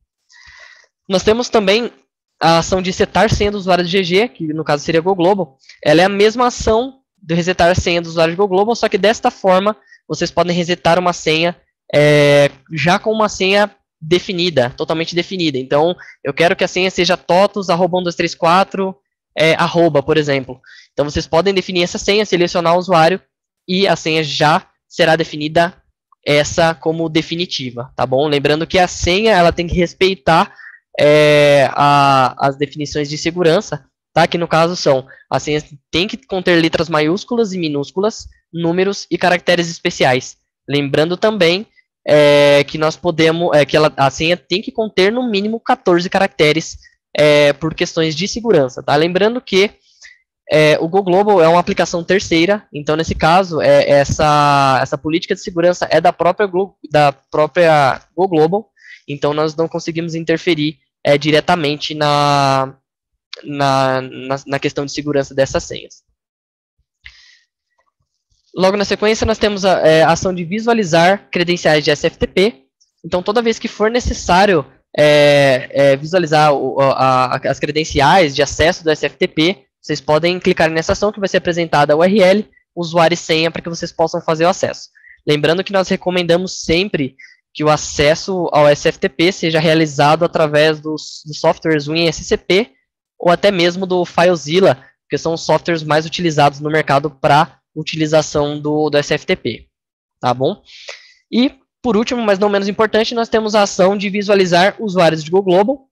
Nós temos também a ação de setar senha do usuário de GG, que no caso seria Go Global, ela é a mesma ação de resetar a senha do usuário de Go Global, só que desta forma vocês podem resetar uma senha é, já com uma senha definida, totalmente definida. Então, eu quero que a senha seja totus.1234, é, arroba, por exemplo. Então, vocês podem definir essa senha, selecionar o usuário e a senha já será definida essa como definitiva, tá bom? Lembrando que a senha ela tem que respeitar é, a, as definições de segurança, tá? Que no caso são, a senha tem que conter letras maiúsculas e minúsculas, números e caracteres especiais. Lembrando também é, que nós podemos, é, que ela, a senha tem que conter no mínimo 14 caracteres é, por questões de segurança, tá? Lembrando que é, o Go Global é uma aplicação terceira, então nesse caso é, essa, essa política de segurança é da própria, Go, da própria Go Global, então nós não conseguimos interferir é, diretamente na, na, na, na questão de segurança dessas senhas. Logo na sequência, nós temos a, é, a, ação de visualizar credenciais de SFTP. Então, toda vez que for necessário é, é, visualizar o, a, as credenciais de acesso do SFTP, vocês podem clicar nessa ação que vai ser apresentada a URL, usuário e senha para que vocês possam fazer o acesso. Lembrando que nós recomendamos sempre que o acesso ao SFTP seja realizado através dos, dos softwares WinSCP ou até mesmo do FileZilla, que são os softwares mais utilizados no mercado para utilização do, do SFTP, tá bom? E, por último, mas não menos importante, nós temos a ação de visualizar usuários de Google Global,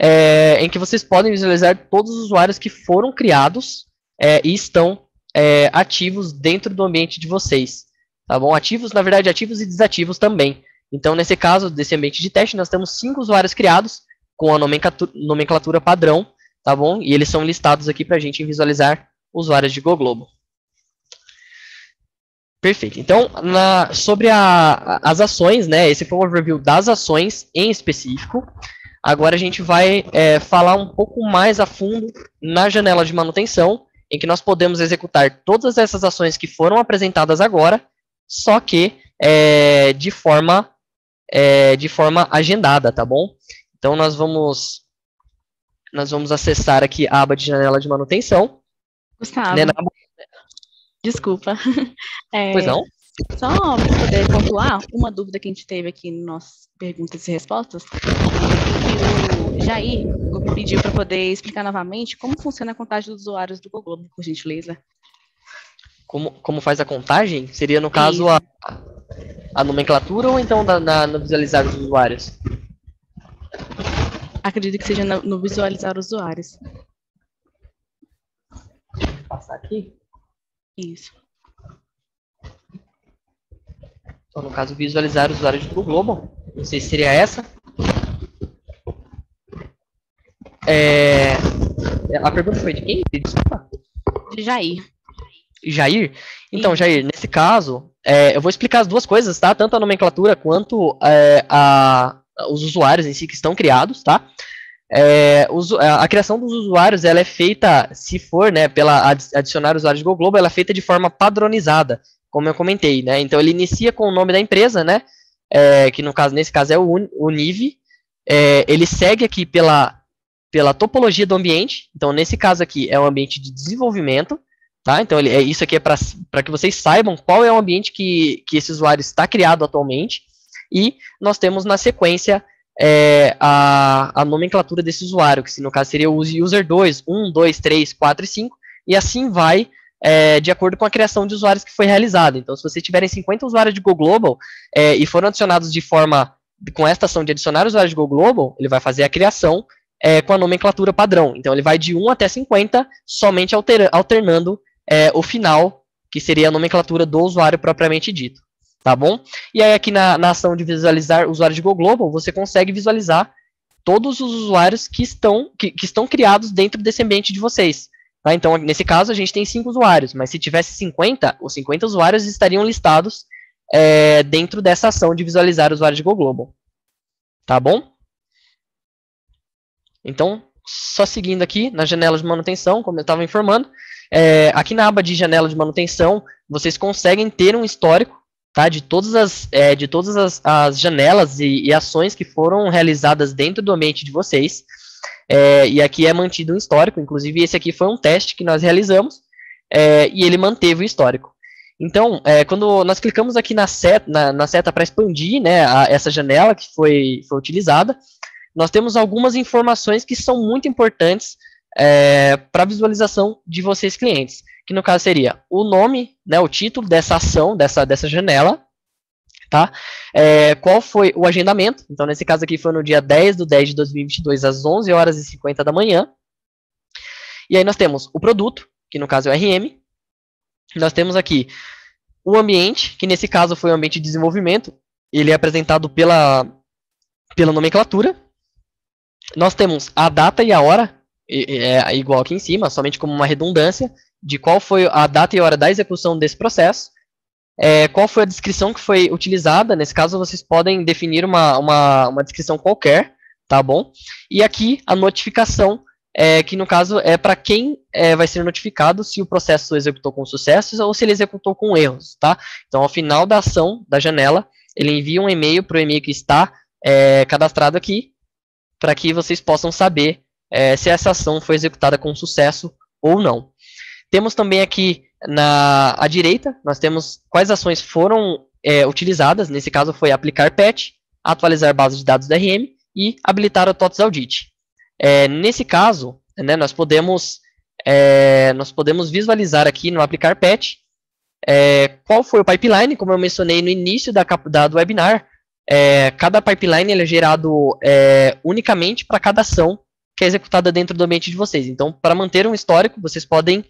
é, em que vocês podem visualizar todos os usuários que foram criados é, e estão é, ativos dentro do ambiente de vocês, tá bom? Ativos, na verdade, ativos e desativos também. Então, nesse caso, desse ambiente de teste, nós temos cinco usuários criados com a nomenclatura, nomenclatura padrão, tá bom? E eles são listados aqui para a gente visualizar usuários de GoGlobo. Perfeito. Então, na, sobre a, as ações, né? Esse foi um overview das ações em específico. Agora a gente vai é, falar um pouco mais a fundo na janela de manutenção, em que nós podemos executar todas essas ações que foram apresentadas agora, só que é, de forma é, de forma agendada, tá bom? Então nós vamos nós vamos acessar aqui a aba de janela de manutenção. Gustavo. Né, na... Desculpa. É, pois não? Só para poder pontuar, uma dúvida que a gente teve aqui no nosso perguntas e respostas, o Jair pediu para poder explicar novamente como funciona a contagem dos usuários do Google, por gentileza. Como, como faz a contagem? Seria, no caso, a, a nomenclatura ou então na, na, no visualizar os usuários? Acredito que seja no, visualizar usuários. Passar aqui? Isso. Então, no caso, visualizar os usuários do Globo. Não sei se seria essa. É... A pergunta foi de quem? Desculpa. De Jair. Jair? Então, Jair, nesse caso, é, eu vou explicar as duas coisas, tá? Tanto a nomenclatura quanto é, a, os usuários em si que estão criados, tá? É, a criação dos usuários ela é feita, se for, né, pela adicionar usuários de Google Globo, ela é feita de forma padronizada, como eu comentei, né? Então ele inicia com o nome da empresa, né? É, que no caso nesse caso é o Univ. É, ele segue aqui pela pela topologia do ambiente. Então nesse caso aqui é um ambiente de desenvolvimento, tá? Então ele, é isso aqui é para que vocês saibam qual é o ambiente que que esse usuário está criado atualmente. E nós temos na sequência é, a, a nomenclatura desse usuário, que no caso seria o user 2, 1, 2, 3, 4 e 5, e assim vai é, de acordo com a criação de usuários que foi realizada. Então, se vocês tiverem 50 usuários de Go Global é, e foram adicionados de forma, com esta ação de adicionar usuários de Go Global, ele vai fazer a criação é, com a nomenclatura padrão. Então, ele vai de 1 até 50, somente alter, alternando é, o final, que seria a nomenclatura do usuário propriamente dito tá bom? E aí aqui na, na ação de visualizar usuários de Go Global, você consegue visualizar todos os usuários que estão, que, que estão criados dentro desse ambiente de vocês. Tá? Então, nesse caso, a gente tem 5 usuários, mas se tivesse 50, os 50 usuários estariam listados é, dentro dessa ação de visualizar usuários de Go Global. Tá bom? Então, só seguindo aqui na janela de manutenção, como eu estava informando, é, aqui na aba de janela de manutenção, vocês conseguem ter um histórico tá? De todas as, é, de todas as, as janelas e, e, ações que foram realizadas dentro do ambiente de vocês. É, e aqui é mantido um histórico, inclusive esse aqui foi um teste que nós realizamos é, e ele manteve o histórico. Então, é, quando nós clicamos aqui na seta, na, na seta para expandir né, a, essa janela que foi, foi utilizada, nós temos algumas informações que são muito importantes é, para a visualização de vocês clientes que no caso seria o nome, né, o título dessa ação, dessa, dessa janela, tá? É, qual foi o agendamento, então nesse caso aqui foi no dia 10 do 10 de 2022, às 11 horas e 50 da manhã, e aí nós temos o produto, que no caso é o RM, nós temos aqui o ambiente, que nesse caso foi o ambiente de desenvolvimento, ele é apresentado pela, pela nomenclatura, nós temos a data e a hora, é igual aqui em cima, somente como uma redundância, de qual foi a data e hora da execução desse processo, é, qual foi a descrição que foi utilizada, nesse caso vocês podem definir uma, uma, uma descrição qualquer, tá bom? E aqui a notificação, é, que no caso é para quem é, vai ser notificado se o processo executou com sucesso ou se ele executou com erros, tá? Então ao final da ação da janela, ele envia um e-mail para o e-mail que está é, cadastrado aqui, para que vocês possam saber é, se essa ação foi executada com sucesso ou não. Temos também aqui na à direita, nós temos quais ações foram é, utilizadas, nesse caso foi aplicar patch, atualizar base de dados DRM e habilitar o TOTS Audit. É, nesse caso, né, nós podemos é, nós podemos visualizar aqui no aplicar patch é, qual foi o pipeline, como eu mencionei no início da, da do webinar, é, cada pipeline é gerado é, unicamente para cada ação que é executada dentro do ambiente de vocês. Então, para manter um histórico, vocês podem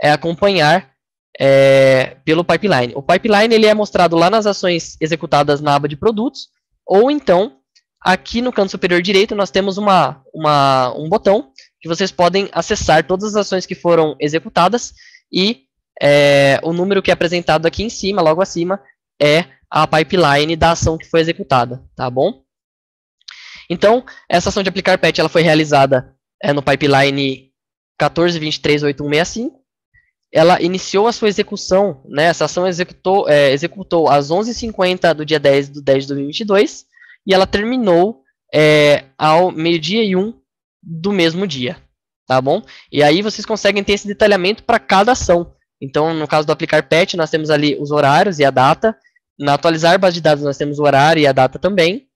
é, acompanhar é, pelo pipeline. O pipeline ele é mostrado lá nas ações executadas na aba de produtos, ou então, aqui no canto superior direito, nós temos uma, uma, um botão que vocês podem acessar todas as ações que foram executadas e é, o número que é apresentado aqui em cima, logo acima, é a pipeline da ação que foi executada, tá bom? Então, essa ação de aplicar patch ela foi realizada é, no pipeline 14238165. Ela iniciou a sua execução, né, essa ação executou, é, executou às 11h50 do dia 10 do 10 de 2022 e ela terminou é, ao meio-dia e 1 do mesmo dia, tá bom? E aí vocês conseguem ter esse detalhamento para cada ação. Então, no caso do aplicar patch, nós temos ali os horários e a data. Na atualizar base de dados, nós temos o horário e a data também.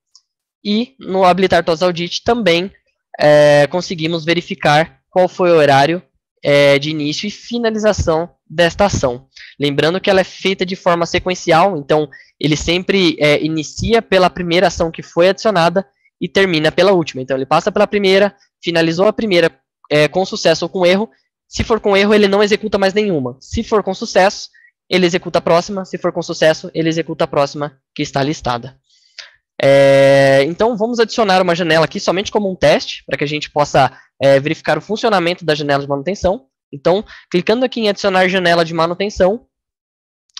E no habilitar TOS Audit também é, conseguimos verificar qual foi o horário é, de início e finalização desta ação. Lembrando que ela é feita de forma sequencial, então ele sempre é, inicia pela primeira ação que foi adicionada e termina pela última. Então ele passa pela primeira, finalizou a primeira é, com sucesso ou com erro. Se for com erro, ele não executa mais nenhuma. Se for com sucesso, ele executa a próxima. Se for com sucesso, ele executa a próxima que está listada. É, então vamos adicionar uma janela aqui somente como um teste, para que a gente possa é, verificar o funcionamento da janela de manutenção. Então, clicando aqui em adicionar janela de manutenção,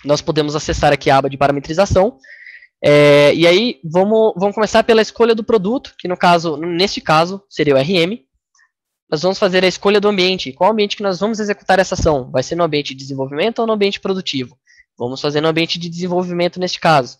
nós podemos acessar aqui a aba de parametrização. É, e aí, vamos, vamos começar pela escolha do produto, que no caso, neste caso, seria o RM. Nós vamos fazer a escolha do ambiente. Qual ambiente que nós vamos executar essa ação? Vai ser no ambiente de desenvolvimento ou no ambiente produtivo? Vamos fazer no ambiente de desenvolvimento neste caso.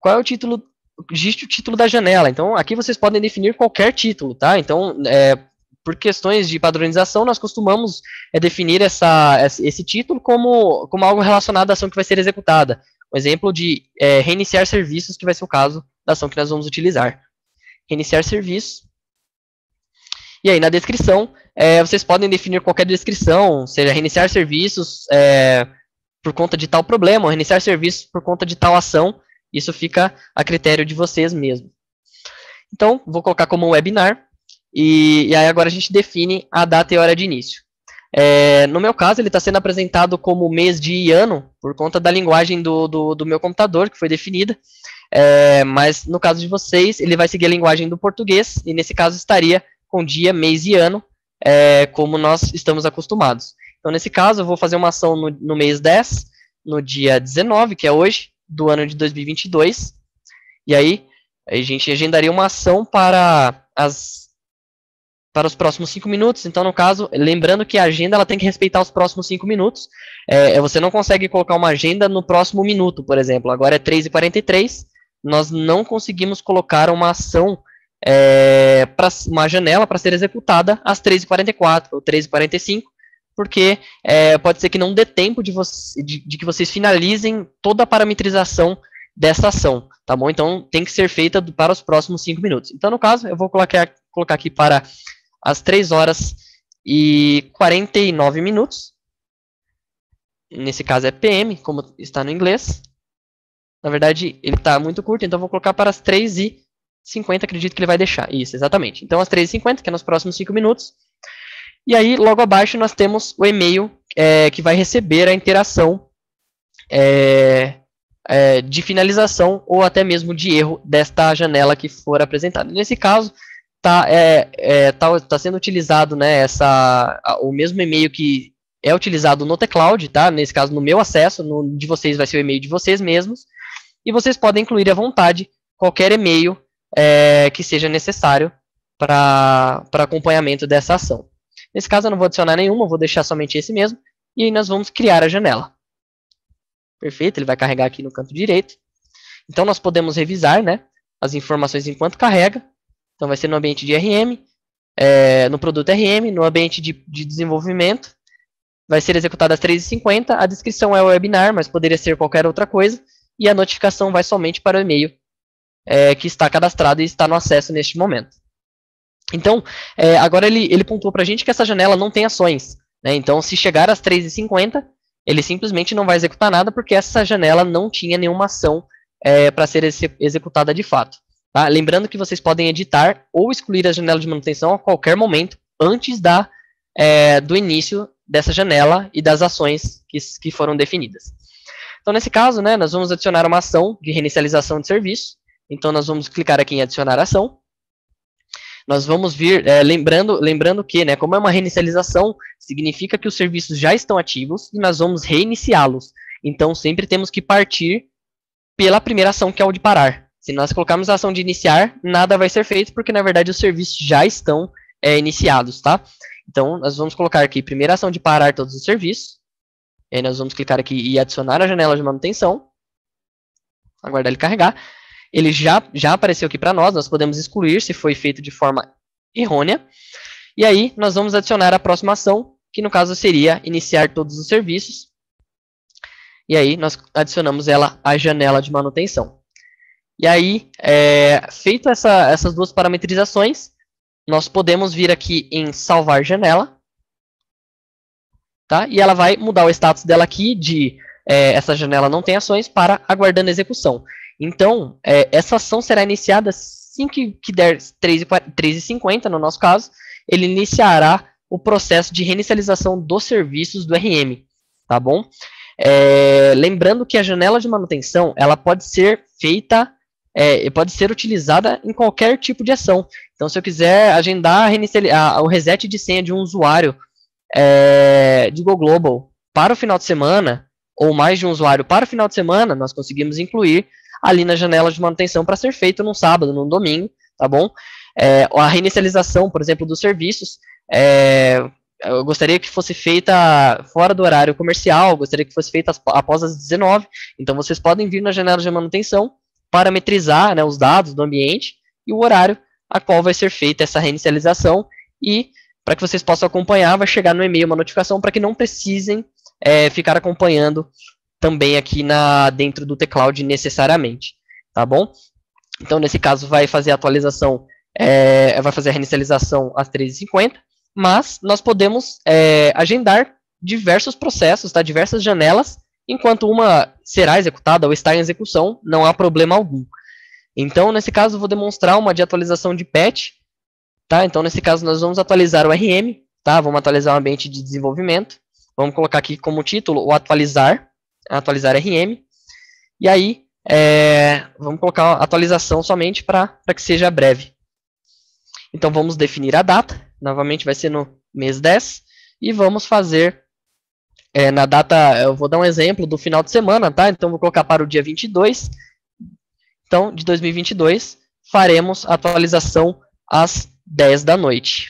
Qual é o título existe o título da janela. Então, aqui vocês podem definir qualquer título, tá? Então, é, por questões de padronização, nós costumamos é, definir essa, esse título como, como algo relacionado à ação que vai ser executada. Um exemplo de é, reiniciar serviços, que vai ser o caso da ação que nós vamos utilizar. Reiniciar serviço. E aí, na descrição, é, vocês podem definir qualquer descrição, seja reiniciar serviços é, por conta de tal problema, ou reiniciar serviços por conta de tal ação, isso fica a critério de vocês mesmo. Então, vou colocar como um webinar, e, e aí agora a gente define a data e hora de início. É, no meu caso, ele está sendo apresentado como mês de ano, por conta da linguagem do, do, do meu computador, que foi definida. É, mas no caso de vocês, ele vai seguir a linguagem do português, e nesse caso estaria com dia, mês e ano, é, como nós estamos acostumados. Então, nesse caso, eu vou fazer uma ação no, no mês 10, no dia 19, que é hoje, do ano de 2022. E aí, a gente agendaria uma ação para as para os próximos cinco minutos. Então, no caso, lembrando que a agenda ela tem que respeitar os próximos cinco minutos. É, você não consegue colocar uma agenda no próximo minuto, por exemplo. Agora é 3h43. Nós não conseguimos colocar uma ação é, para uma janela para ser executada às 3h44 ou 3h45, porque é, pode ser que não dê tempo de, de, de, que vocês finalizem toda a parametrização dessa ação, tá bom? Então tem que ser feita para os próximos 5 minutos. Então, no caso, eu vou colocar, colocar aqui para as 3 horas e 49 minutos. Nesse caso é PM, como está no inglês. Na verdade, ele está muito curto, então vou colocar para as 3 e 50, acredito que ele vai deixar. Isso, exatamente. Então, às 3h50, que é nos próximos 5 minutos, e aí, logo abaixo, nós temos o e-mail é, que vai receber a interação é, é, de finalização ou até mesmo de erro desta janela que for apresentada. Nesse caso, está é, é, tá, tá sendo utilizado né, essa, o mesmo e-mail que é utilizado no tecloud, tá? Nesse caso, no meu acesso, no de vocês vai ser o e-mail de vocês mesmos. E vocês podem incluir à vontade qualquer e-mail é, que seja necessário para acompanhamento dessa ação. Nesse caso eu não vou adicionar nenhuma, vou deixar somente esse mesmo. E aí nós vamos criar a janela. Perfeito, ele vai carregar aqui no canto direito. Então nós podemos revisar né, as informações enquanto carrega. Então vai ser no ambiente de RM, é, no produto RM, no ambiente de, de desenvolvimento. Vai ser executado às 3h50. A descrição é o webinar, mas poderia ser qualquer outra coisa. e a notificação vai somente para o e-mail é, que está cadastrado e está no acesso neste momento. Então, é, agora ele, ele pontuou para a gente que essa janela não tem ações. Né? Então, se chegar às 3h50, ele simplesmente não vai executar nada porque essa janela não tinha nenhuma ação é, para ser ex executada de fato. Tá? Lembrando que vocês podem editar ou excluir a janela de manutenção a qualquer momento antes da, é, do início dessa janela e das ações que, que foram definidas. Então, nesse caso, né, nós vamos adicionar uma ação de reinicialização de serviço. Então, nós vamos clicar aqui em adicionar ação. Nós vamos vir, é, lembrando, lembrando que, né, como é uma reinicialização, significa que os serviços já estão ativos e nós vamos reiniciá-los. Então, sempre temos que partir pela primeira ação, que é o de parar. Se nós colocarmos a ação de iniciar, nada vai ser feito, porque, na verdade, os serviços já estão é, iniciados, tá? Então, nós vamos colocar aqui, primeira ação de parar todos os serviços. E aí nós vamos clicar aqui e adicionar a janela de manutenção. Aguardar ele carregar. Ele já, já apareceu aqui para nós, nós podemos excluir se foi feito de forma errônea. E aí nós vamos adicionar a próxima ação, que no caso seria iniciar todos os serviços. E aí nós adicionamos ela à janela de manutenção. E aí, é, feito essa, essas duas parametrizações, nós podemos vir aqui em salvar janela tá? E ela vai mudar o status dela aqui de é, essa janela não tem ações para aguardando execução. Então, é, essa ação será iniciada assim que, que der 3,50 no nosso caso, ele iniciará o processo de reinicialização dos serviços do RM, tá bom? É, lembrando que a janela de manutenção, ela pode ser feita, é, pode ser utilizada em qualquer tipo de ação. Então, se eu quiser agendar a, a, o reset de senha de um usuário é, de Go Global para o final de semana, ou mais de um usuário para o final de semana, nós conseguimos incluir ali na janela de manutenção para ser feito num sábado, num domingo, tá bom? É, a reinicialização, por exemplo, dos serviços, é, eu gostaria que fosse feita fora do horário comercial, gostaria que fosse feita após as 19, então vocês podem vir na janela de manutenção, parametrizar né, os dados do ambiente e o horário a qual vai ser feita essa reinicialização e para que vocês possam acompanhar, vai chegar no e-mail uma notificação para que não precisem é, ficar acompanhando também aqui na dentro do teclado necessariamente, tá bom? Então, nesse caso, vai fazer a atualização, é, vai fazer a reinicialização às 13h50, mas nós podemos é, agendar diversos processos, tá? diversas janelas, enquanto uma será executada ou está em execução, não há problema algum. Então, nesse caso, vou demonstrar uma de atualização de patch, Tá? Então, nesse caso, nós vamos atualizar o RM, tá? Vamos atualizar o ambiente de desenvolvimento. Vamos colocar aqui como título o atualizar, atualizar RM. E aí, é, vamos colocar atualização somente para que seja breve. Então, vamos definir a data. Novamente, vai ser no mês 10. E vamos fazer é, na data, eu vou dar um exemplo do final de semana, tá? Então, vou colocar para o dia 22. Então, de 2022, faremos a atualização às 10 da noite.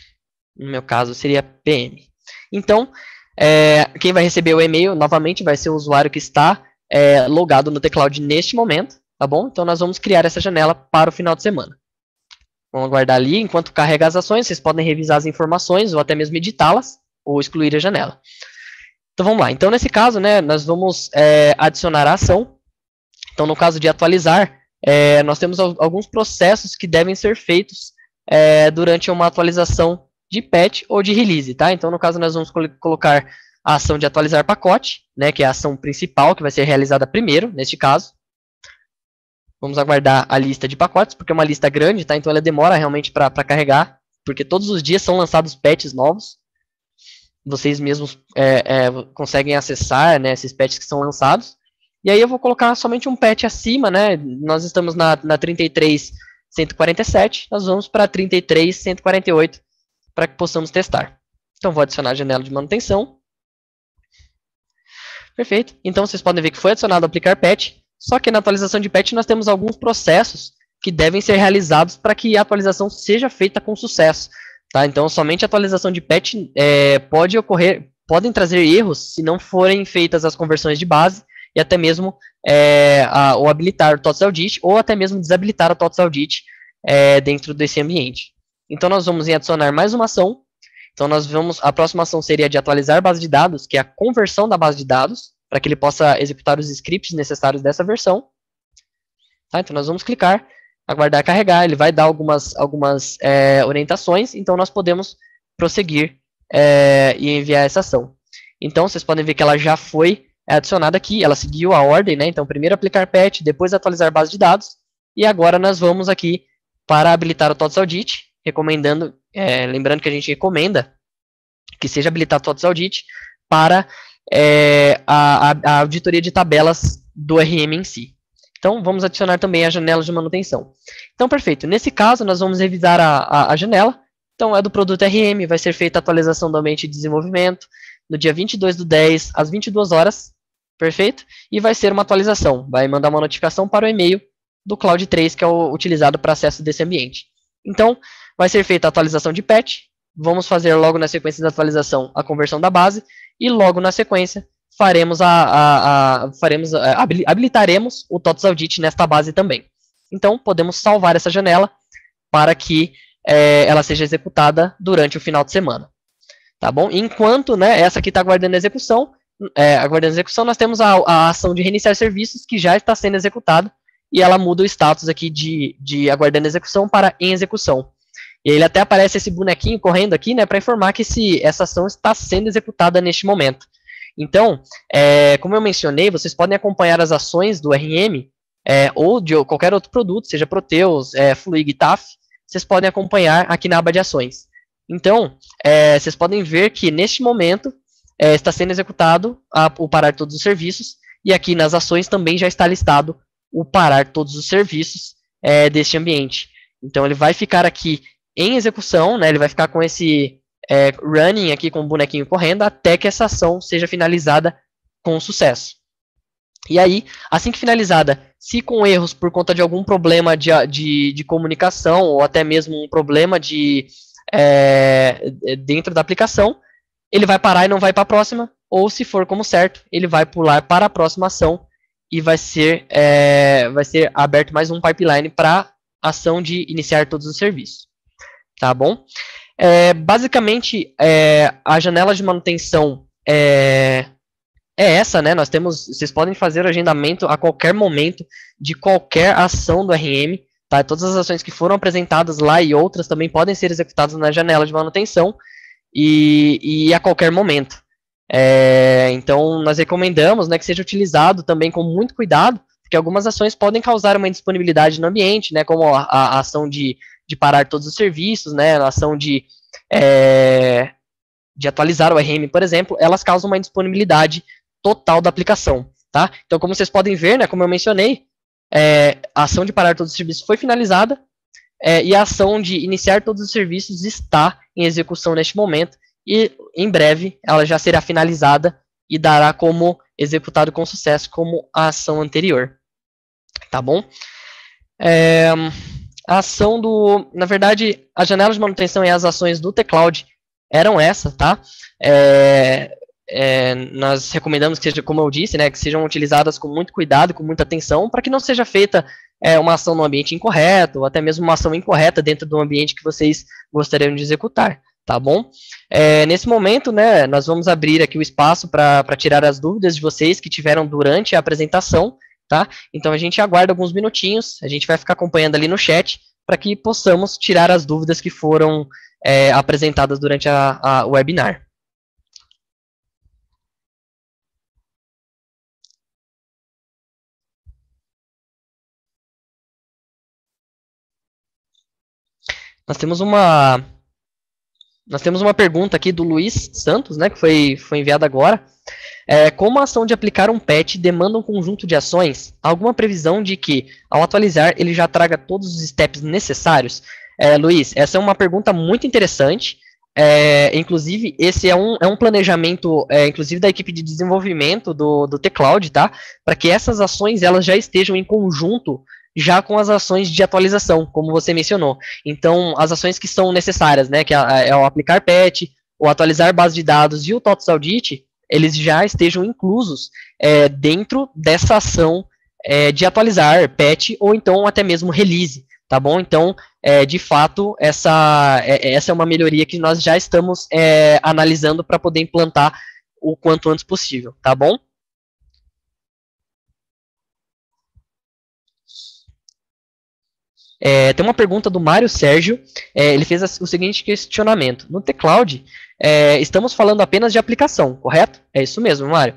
No meu caso, seria PM. Então, é, quem vai receber o e-mail, novamente, vai ser o usuário que está é, logado no teclado neste momento, tá bom? Então, nós vamos criar essa janela para o final de semana. Vamos aguardar ali, enquanto carrega as ações, vocês podem revisar as informações, ou até mesmo editá-las, ou excluir a janela. Então, vamos lá. Então, nesse caso, né, nós vamos é, adicionar a ação. Então, no caso de atualizar, é, nós temos alguns processos que devem ser feitos é, durante uma atualização de patch ou de release, tá? Então, no caso, nós vamos col colocar a ação de atualizar pacote, né, que é a ação principal, que vai ser realizada primeiro, neste caso. Vamos aguardar a lista de pacotes, porque é uma lista grande, tá? Então, ela demora realmente para carregar, porque todos os dias são lançados patches novos. Vocês mesmos é, é, conseguem acessar né, esses patches que são lançados. E aí eu vou colocar somente um patch acima, né? Nós estamos na, na 33 147, nós vamos para 33, 148, para que possamos testar. Então, vou adicionar a janela de manutenção. Perfeito. Então, vocês podem ver que foi adicionado aplicar patch, só que na atualização de patch nós temos alguns processos que devem ser realizados para que a atualização seja feita com sucesso. Tá? Então, somente a atualização de patch é, pode ocorrer, podem trazer erros se não forem feitas as conversões de base e até mesmo é, a, ou habilitar o TOTS Audit, ou até mesmo desabilitar o TOTS Audit é, dentro desse ambiente. Então, nós vamos em adicionar mais uma ação. Então, nós vamos, a próxima ação seria de atualizar base de dados, que é a conversão da base de dados, para que ele possa executar os scripts necessários dessa versão. Tá? Então, nós vamos clicar, aguardar carregar, ele vai dar algumas, algumas é, orientações, então nós podemos prosseguir é, e enviar essa ação. Então, vocês podem ver que ela já foi adicionada aqui, ela seguiu a ordem, né? Então, primeiro aplicar patch, depois atualizar base de dados, e agora nós vamos aqui para habilitar o TOTS Audit, recomendando, é, lembrando que a gente recomenda que seja habilitado o TOTS Audit para é, a, a, auditoria de tabelas do RM em si. Então, vamos adicionar também a janela de manutenção. Então, perfeito. Nesse caso, nós vamos revisar a, a, a janela. Então, é do produto RM, vai ser feita a atualização do ambiente de desenvolvimento no dia 22 do 10, às 22 horas, perfeito? E vai ser uma atualização, vai mandar uma notificação para o e-mail do Cloud 3, que é o utilizado para acesso desse ambiente. Então, vai ser feita a atualização de patch, vamos fazer logo na sequência da atualização a conversão da base, e logo na sequência faremos a, a, a faremos, a, habilitaremos o TOTS Audit nesta base também. Então, podemos salvar essa janela para que é, ela seja executada durante o final de semana. Tá bom? Enquanto né, essa aqui está aguardando a execução, é, aguardando a execução, nós temos a, a ação de reiniciar serviços que já está sendo executada e ela muda o status aqui de, de aguardando execução para em execução. E ele até aparece esse bonequinho correndo aqui, né, para informar que esse, essa ação está sendo executada neste momento. Então, é, como eu mencionei, vocês podem acompanhar as ações do RM é, ou de qualquer outro produto, seja Proteus, é, Fluig, TAF, vocês podem acompanhar aqui na aba de ações. Então, é, vocês podem ver que neste momento é, está sendo executado a, o parar todos os serviços, e aqui nas ações também já está listado o parar todos os serviços é, deste ambiente. Então ele vai ficar aqui em execução, né, ele vai ficar com esse é, running aqui com o bonequinho correndo até que essa ação seja finalizada com sucesso. E aí, assim que finalizada, se com erros por conta de algum problema de, de, de comunicação ou até mesmo um problema de é, dentro da aplicação, ele vai parar e não vai para a próxima, ou se for como certo, ele vai pular para a próxima ação e vai ser, é, vai ser aberto mais um pipeline para ação de iniciar todos os serviços. Tá bom? É, basicamente, é, a janela de manutenção é, é essa, né? Nós temos, vocês podem fazer o agendamento a qualquer momento de qualquer ação do RM, tá? Todas as ações que foram apresentadas lá e outras também podem ser executadas na janela de manutenção e, e a qualquer momento. É, então, nós recomendamos né, que seja utilizado também com muito cuidado, porque algumas ações podem causar uma indisponibilidade no ambiente, né, como a, a ação de, de parar todos os serviços, né, a ação de, é, de atualizar o RM, por exemplo, elas causam uma indisponibilidade total da aplicação. Tá? Então, como vocês podem ver, né, como eu mencionei, é, a ação de parar todos os serviços foi finalizada é, e a ação de iniciar todos os serviços está em execução neste momento e em breve ela já será finalizada e dará como executado com sucesso como a ação anterior. Tá bom? É, a ação do. Na verdade, a janela de manutenção e as ações do tCloud eram essa, tá? É, é, nós recomendamos que seja, como eu disse, né, que sejam utilizadas com muito cuidado, com muita atenção, para que não seja feita é, uma ação no ambiente incorreto, ou até mesmo uma ação incorreta dentro do ambiente que vocês gostariam de executar tá bom? É, nesse momento, né, nós vamos abrir aqui o espaço para tirar as dúvidas de vocês que tiveram durante a apresentação, tá? Então a gente aguarda alguns minutinhos, a gente vai ficar acompanhando ali no chat para que possamos tirar as dúvidas que foram é, apresentadas durante a, a webinar. Nós temos uma nós temos uma pergunta aqui do Luiz Santos, né, que foi, foi enviada agora. É, como a ação de aplicar um patch demanda um conjunto de ações, alguma previsão de que, ao atualizar, ele já traga todos os steps necessários? É, Luiz, essa é uma pergunta muito interessante. É, inclusive, esse é um, é um planejamento, é, inclusive, da equipe de desenvolvimento do, do T-Cloud, tá? Para que essas ações elas já estejam em conjunto já com as ações de atualização, como você mencionou. Então, as ações que são necessárias, né, que é, é o aplicar patch, o atualizar base de dados e o TOTS Audit, eles já estejam inclusos é, dentro dessa ação é, de atualizar patch ou então até mesmo release, tá bom? Então, é, de fato, essa, é, essa é uma melhoria que nós já estamos é, analisando para poder implantar o quanto antes possível, tá bom? É, tem uma pergunta do Mário Sérgio. É, ele fez o seguinte questionamento: No T-Cloud, é, estamos falando apenas de aplicação, correto? É isso mesmo, Mário.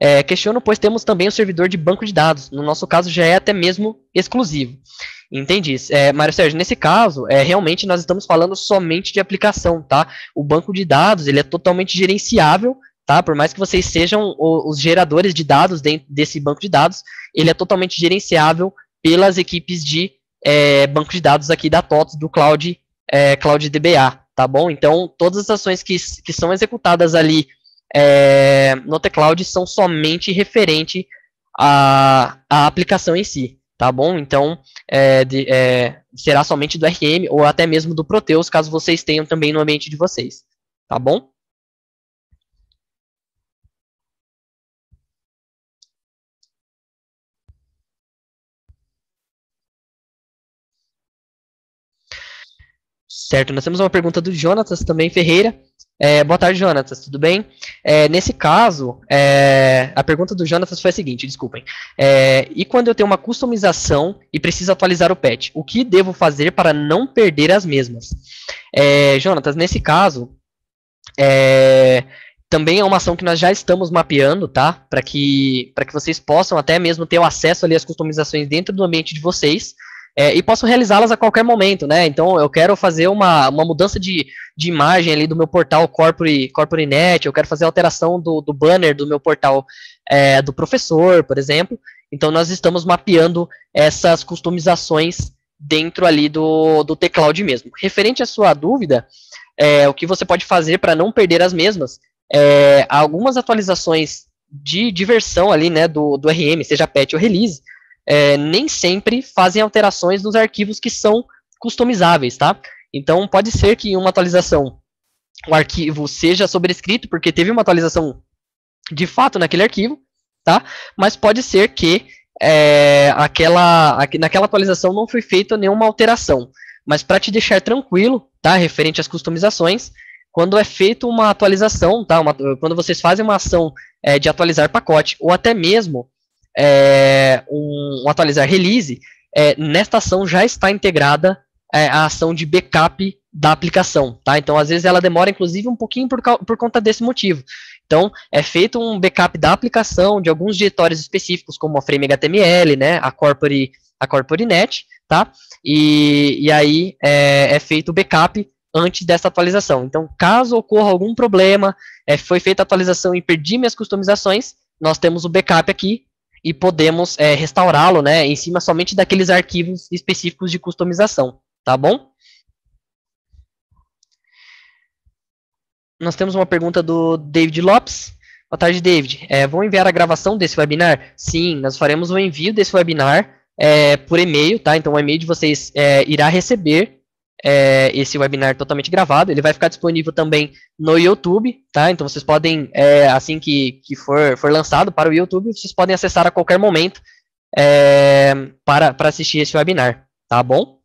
É, questiono, pois temos também o servidor de banco de dados. No nosso caso, já é até mesmo exclusivo. Entendi. É, Mário Sérgio, nesse caso, é, realmente nós estamos falando somente de aplicação, tá? O banco de dados, ele é totalmente gerenciável, tá? Por mais que vocês sejam os, os geradores de dados dentro desse banco de dados, ele é totalmente gerenciável pelas equipes de é, banco de dados aqui da TOTS, do Cloud, é, Cloud DBA, tá bom? Então, todas as ações que, que são executadas ali é, no teclado são somente referente à, à aplicação em si, tá bom? Então, é, de, é, será somente do RM ou até mesmo do Proteus, caso vocês tenham também no ambiente de vocês, tá bom? Certo, nós temos uma pergunta do Jonatas também Ferreira. É, boa tarde, Jonatas, tudo bem? É, nesse caso, é, a pergunta do Jonatas foi a seguinte, desculpem. É, e quando eu tenho uma customização e preciso atualizar o patch, o que devo fazer para não perder as mesmas? É, Jonatas, nesse caso, é, também é uma ação que nós já estamos mapeando, tá? Para que, que vocês possam até mesmo ter o acesso ali às customizações dentro do ambiente de vocês, é, e posso realizá-las a qualquer momento, né? Então eu quero fazer uma, uma mudança de, de imagem ali do meu portal Corpore, CorporeNet, eu quero fazer alteração do, do banner do meu portal é, do professor, por exemplo. Então nós estamos mapeando essas customizações dentro ali do, do teclado mesmo. Referente à sua dúvida, é, o que você pode fazer para não perder as mesmas, é, algumas atualizações de, de versão ali, né, do, do RM, seja patch ou release, é, nem sempre fazem alterações nos arquivos que são customizáveis, tá? Então, pode ser que em uma atualização o arquivo seja sobrescrito, porque teve uma atualização de fato naquele arquivo, tá? Mas pode ser que é, aquela, naquela atualização não foi feita nenhuma alteração. Mas para te deixar tranquilo, tá? Referente às customizações, quando é feita uma atualização, tá? Uma, quando vocês fazem uma ação é, de atualizar pacote, ou até mesmo é, um, um, atualizar release, é, nesta ação já está integrada é, a ação de backup da aplicação, tá? Então, às vezes ela demora, inclusive, um pouquinho por, por conta desse motivo. Então, é feito um backup da aplicação de alguns diretórios específicos, como a Frame HTML, né, a Corpore, a CorporeNet, tá? E, e aí é, é feito o backup antes dessa atualização. Então, caso ocorra algum problema, é, foi feita a atualização e perdi minhas customizações, nós temos o backup aqui e podemos é, restaurá-lo, né, em cima somente daqueles arquivos específicos de customização, tá bom? Nós temos uma pergunta do David Lopes. Boa tarde, David. É, vão enviar a gravação desse webinar? Sim, nós faremos o envio desse webinar é, por e-mail, tá? Então, o e-mail de vocês é, irá receber é, esse webinar totalmente gravado. Ele vai ficar disponível também no YouTube, tá? Então vocês podem, é, assim que, que for, for lançado para o YouTube, vocês podem acessar a qualquer momento é, para, para assistir esse webinar, tá bom?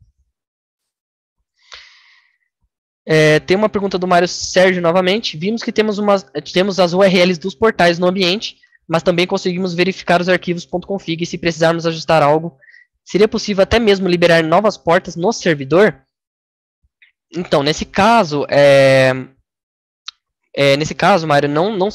É, tem uma pergunta do Mário Sérgio novamente. Vimos que temos, umas, temos as URLs dos portais no ambiente, mas também conseguimos verificar os arquivos .config e se precisarmos ajustar algo, seria possível até mesmo liberar novas portas no servidor? Então, nesse caso, é, é, nesse caso, Mário, não, não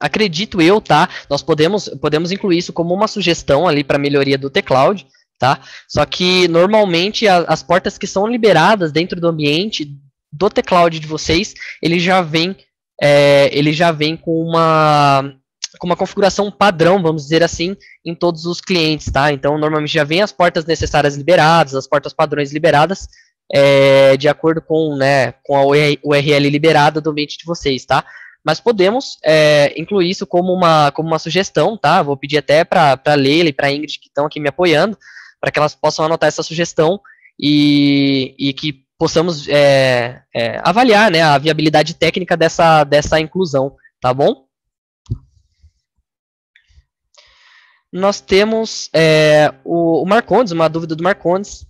acredito eu, tá? Nós podemos, podemos incluir isso como uma sugestão ali para melhoria do teclado, tá? Só que normalmente a, as portas que são liberadas dentro do ambiente do teclado de vocês, ele já vem, é, ele já vem com uma com uma configuração padrão, vamos dizer assim, em todos os clientes, tá? Então, normalmente já vem as portas necessárias liberadas, as portas padrões liberadas, é, de acordo com, né, com a URL liberada do ambiente de vocês, tá? Mas podemos é, incluir isso como uma, como uma sugestão, tá? Vou pedir até para a Leila e para a Ingrid que estão aqui me apoiando, para que elas possam anotar essa sugestão e, e que possamos é, é, avaliar né, a viabilidade técnica dessa, dessa inclusão, tá bom? Nós temos é, o, o Marcondes, uma dúvida do Marcondes,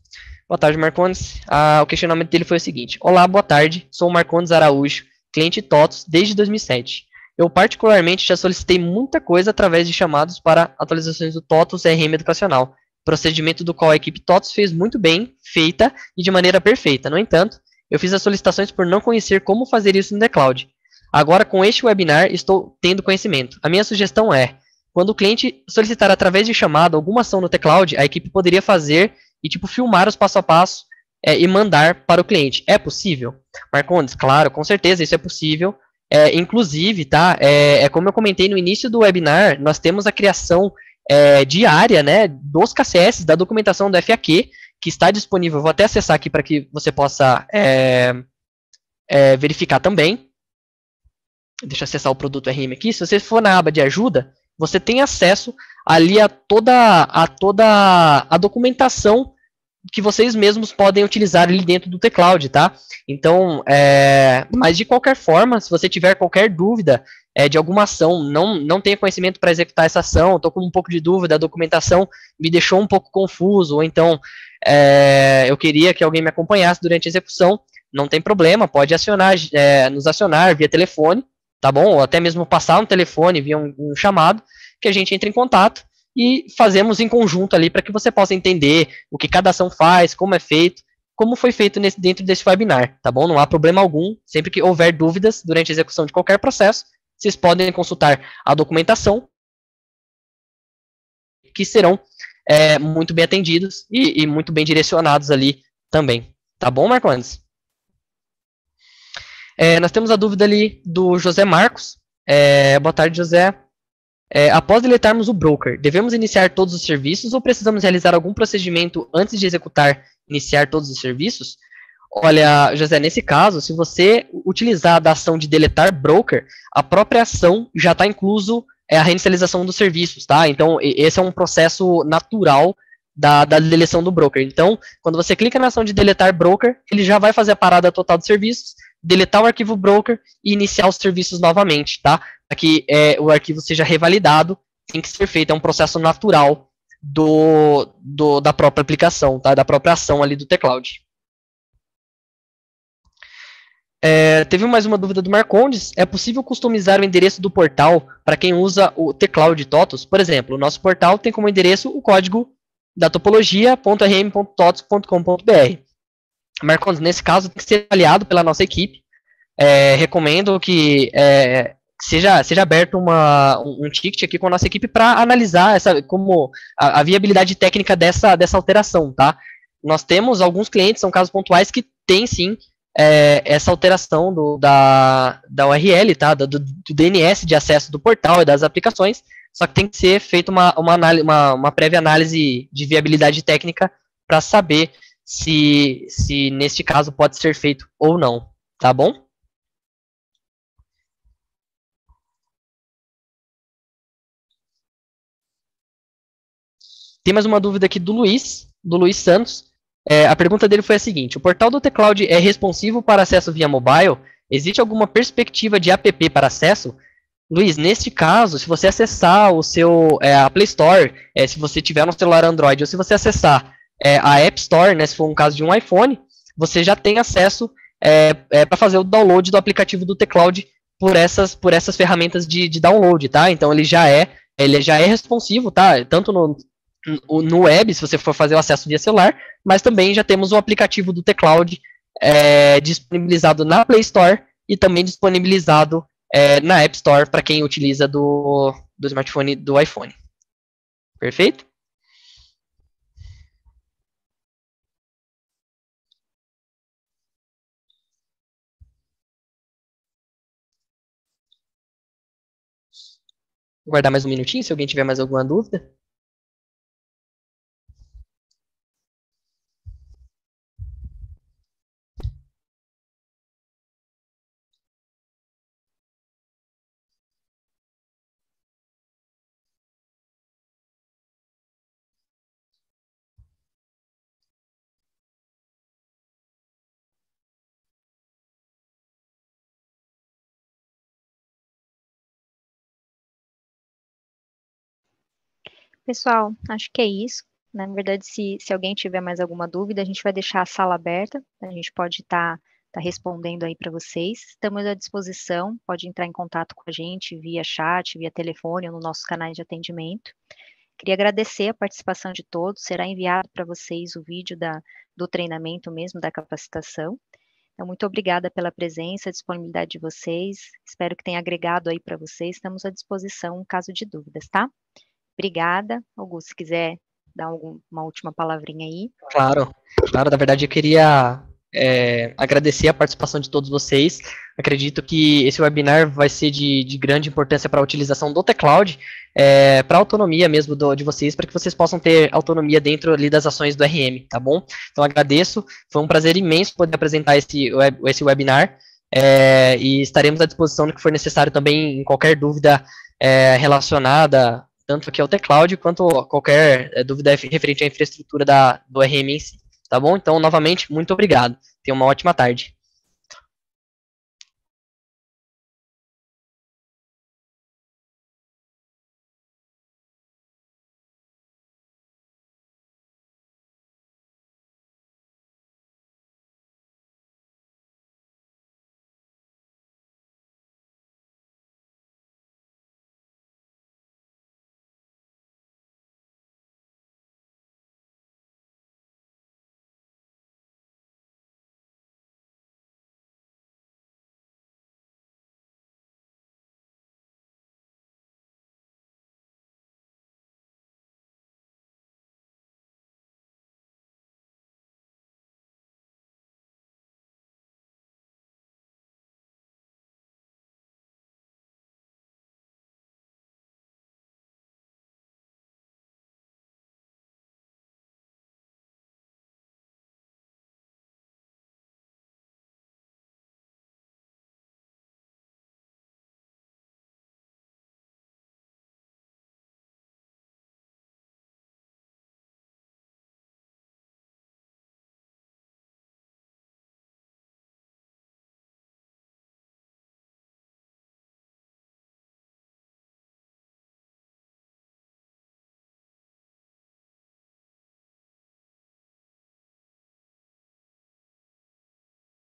Boa tarde, Marcondes. Ah, o questionamento dele foi o seguinte: Olá, boa tarde. Sou o Marcondes Araújo, cliente TOTOS desde 2007. Eu, particularmente, já solicitei muita coisa através de chamados para atualizações do TOTOS RM Educacional. procedimento do qual a equipe TOTS fez muito bem, feita e de maneira perfeita. No entanto, eu fiz as solicitações por não conhecer como fazer isso no The Cloud. Agora, com este webinar, estou tendo conhecimento. A minha sugestão é, quando o cliente solicitar através de chamada alguma ação no T-Cloud, a equipe poderia fazer e tipo filmar os passo a passo é, e mandar para o cliente. É possível? Marcondes, claro, com certeza isso é possível. É, inclusive, tá? É, é, como eu comentei no início do webinar, nós temos a criação é, diária, né, dos KCS, da documentação do FAQ, que está disponível. Vou até acessar aqui para que você possa é, é, verificar também. Deixa eu acessar o produto RM aqui. Se você for na aba de ajuda, você tem acesso ali a toda a, toda a documentação que vocês mesmos podem utilizar ali dentro do teclado, tá? Então, é, mas de qualquer forma, se você tiver qualquer dúvida é, de alguma ação, não, não tenha conhecimento para executar essa ação, estou com um pouco de dúvida, a documentação me deixou um pouco confuso, ou então é, eu queria que alguém me acompanhasse durante a execução, não tem problema, pode acionar, é, nos acionar via telefone, tá bom? Ou até mesmo passar um telefone via um, um chamado, que a gente entra em contato e fazemos em conjunto ali para que você possa entender o que cada ação faz, como é feito, como foi feito nesse, dentro desse webinar, tá bom? Não há problema algum. Sempre que houver dúvidas durante a execução de qualquer processo, vocês podem consultar a documentação, que serão é, muito bem atendidos e, e, muito bem direcionados ali também. Tá bom, Marcondes? É, nós temos a dúvida ali do José Marcos. É, boa tarde, José. É, após deletarmos o broker, devemos iniciar todos os serviços ou precisamos realizar algum procedimento antes de executar, iniciar todos os serviços? Olha, José, nesse caso, se você utilizar a ação de deletar broker, a própria ação já está incluso é, a reinicialização dos serviços, tá? Então, esse é um processo natural da, da deleção do broker. Então, quando você clica na ação de deletar broker, ele já vai fazer a parada total dos serviços, deletar o arquivo broker e iniciar os serviços novamente, tá? Para que é, o arquivo seja revalidado, tem que ser feito, é um processo natural do, do, da própria aplicação, tá? Da própria ação ali do teclado. É, teve mais uma dúvida do Marcondes. É possível customizar o endereço do portal para quem usa o teclado TOTOS? Por exemplo, o nosso portal tem como endereço o código da topologia.rm.totos.com.br. Marcondes, nesse caso, tem que ser avaliado pela nossa equipe. É, recomendo que é, seja, seja aberto uma, um, ticket aqui com a nossa equipe para analisar essa, como a, a, viabilidade técnica dessa, dessa alteração, tá? Nós temos alguns clientes, são casos pontuais, que têm sim é, essa alteração do, da, da URL, tá? Do, do, DNS de acesso do portal e das aplicações, só que tem que ser feita uma, uma, uma, uma prévia análise de viabilidade técnica para saber se, se neste caso pode ser feito ou não, tá bom? Tem mais uma dúvida aqui do Luiz, do Luiz Santos. É, a pergunta dele foi a seguinte: o portal do Tecloud é responsivo para acesso via mobile? Existe alguma perspectiva de app para acesso? Luiz, neste caso, se você acessar o seu é, a Play Store, é, se você tiver no celular Android, ou se você acessar é, a App Store, né, se for um caso de um iPhone, você já tem acesso é, é, para fazer o download do aplicativo do Tecloud por essas, por essas ferramentas de, de download, tá? Então ele já é ele já é responsivo, tá? Tanto no, no web, se você for fazer o acesso via celular, mas também já temos o aplicativo do Tecloud é, disponibilizado na Play Store e também disponibilizado é, na App Store para quem utiliza do, do smartphone do iPhone. Perfeito? Vou guardar mais um minutinho se alguém tiver mais alguma dúvida. Pessoal, acho que é isso. Na verdade, se, se alguém tiver mais alguma dúvida, a gente vai deixar a sala aberta, a gente pode estar tá, tá respondendo aí para vocês. Estamos à disposição, pode entrar em contato com a gente via chat, via telefone ou no nosso canal de atendimento. Queria agradecer a participação de todos, será enviado para vocês o vídeo da, do treinamento mesmo, da capacitação. Então, muito obrigada pela presença, disponibilidade de vocês, espero que tenha agregado aí para vocês, estamos à disposição caso de dúvidas, tá? Obrigada. Augusto, se quiser dar alguma última palavrinha aí. Claro, claro, na verdade eu queria é, agradecer a participação de todos vocês. Acredito que esse webinar vai ser de, de grande importância para a utilização do T-Cloud, é, para a autonomia mesmo do, de vocês, para que vocês possam ter autonomia dentro ali das ações do RM, tá bom? Então agradeço, foi um prazer imenso poder apresentar esse, web, esse webinar. É, e estaremos à disposição no que for necessário também em qualquer dúvida é, relacionada tanto aqui ao T-Cloud quanto qualquer é, dúvida referente à infraestrutura da, do RM em si. Tá bom? Então, novamente, muito obrigado. Tenha uma ótima tarde.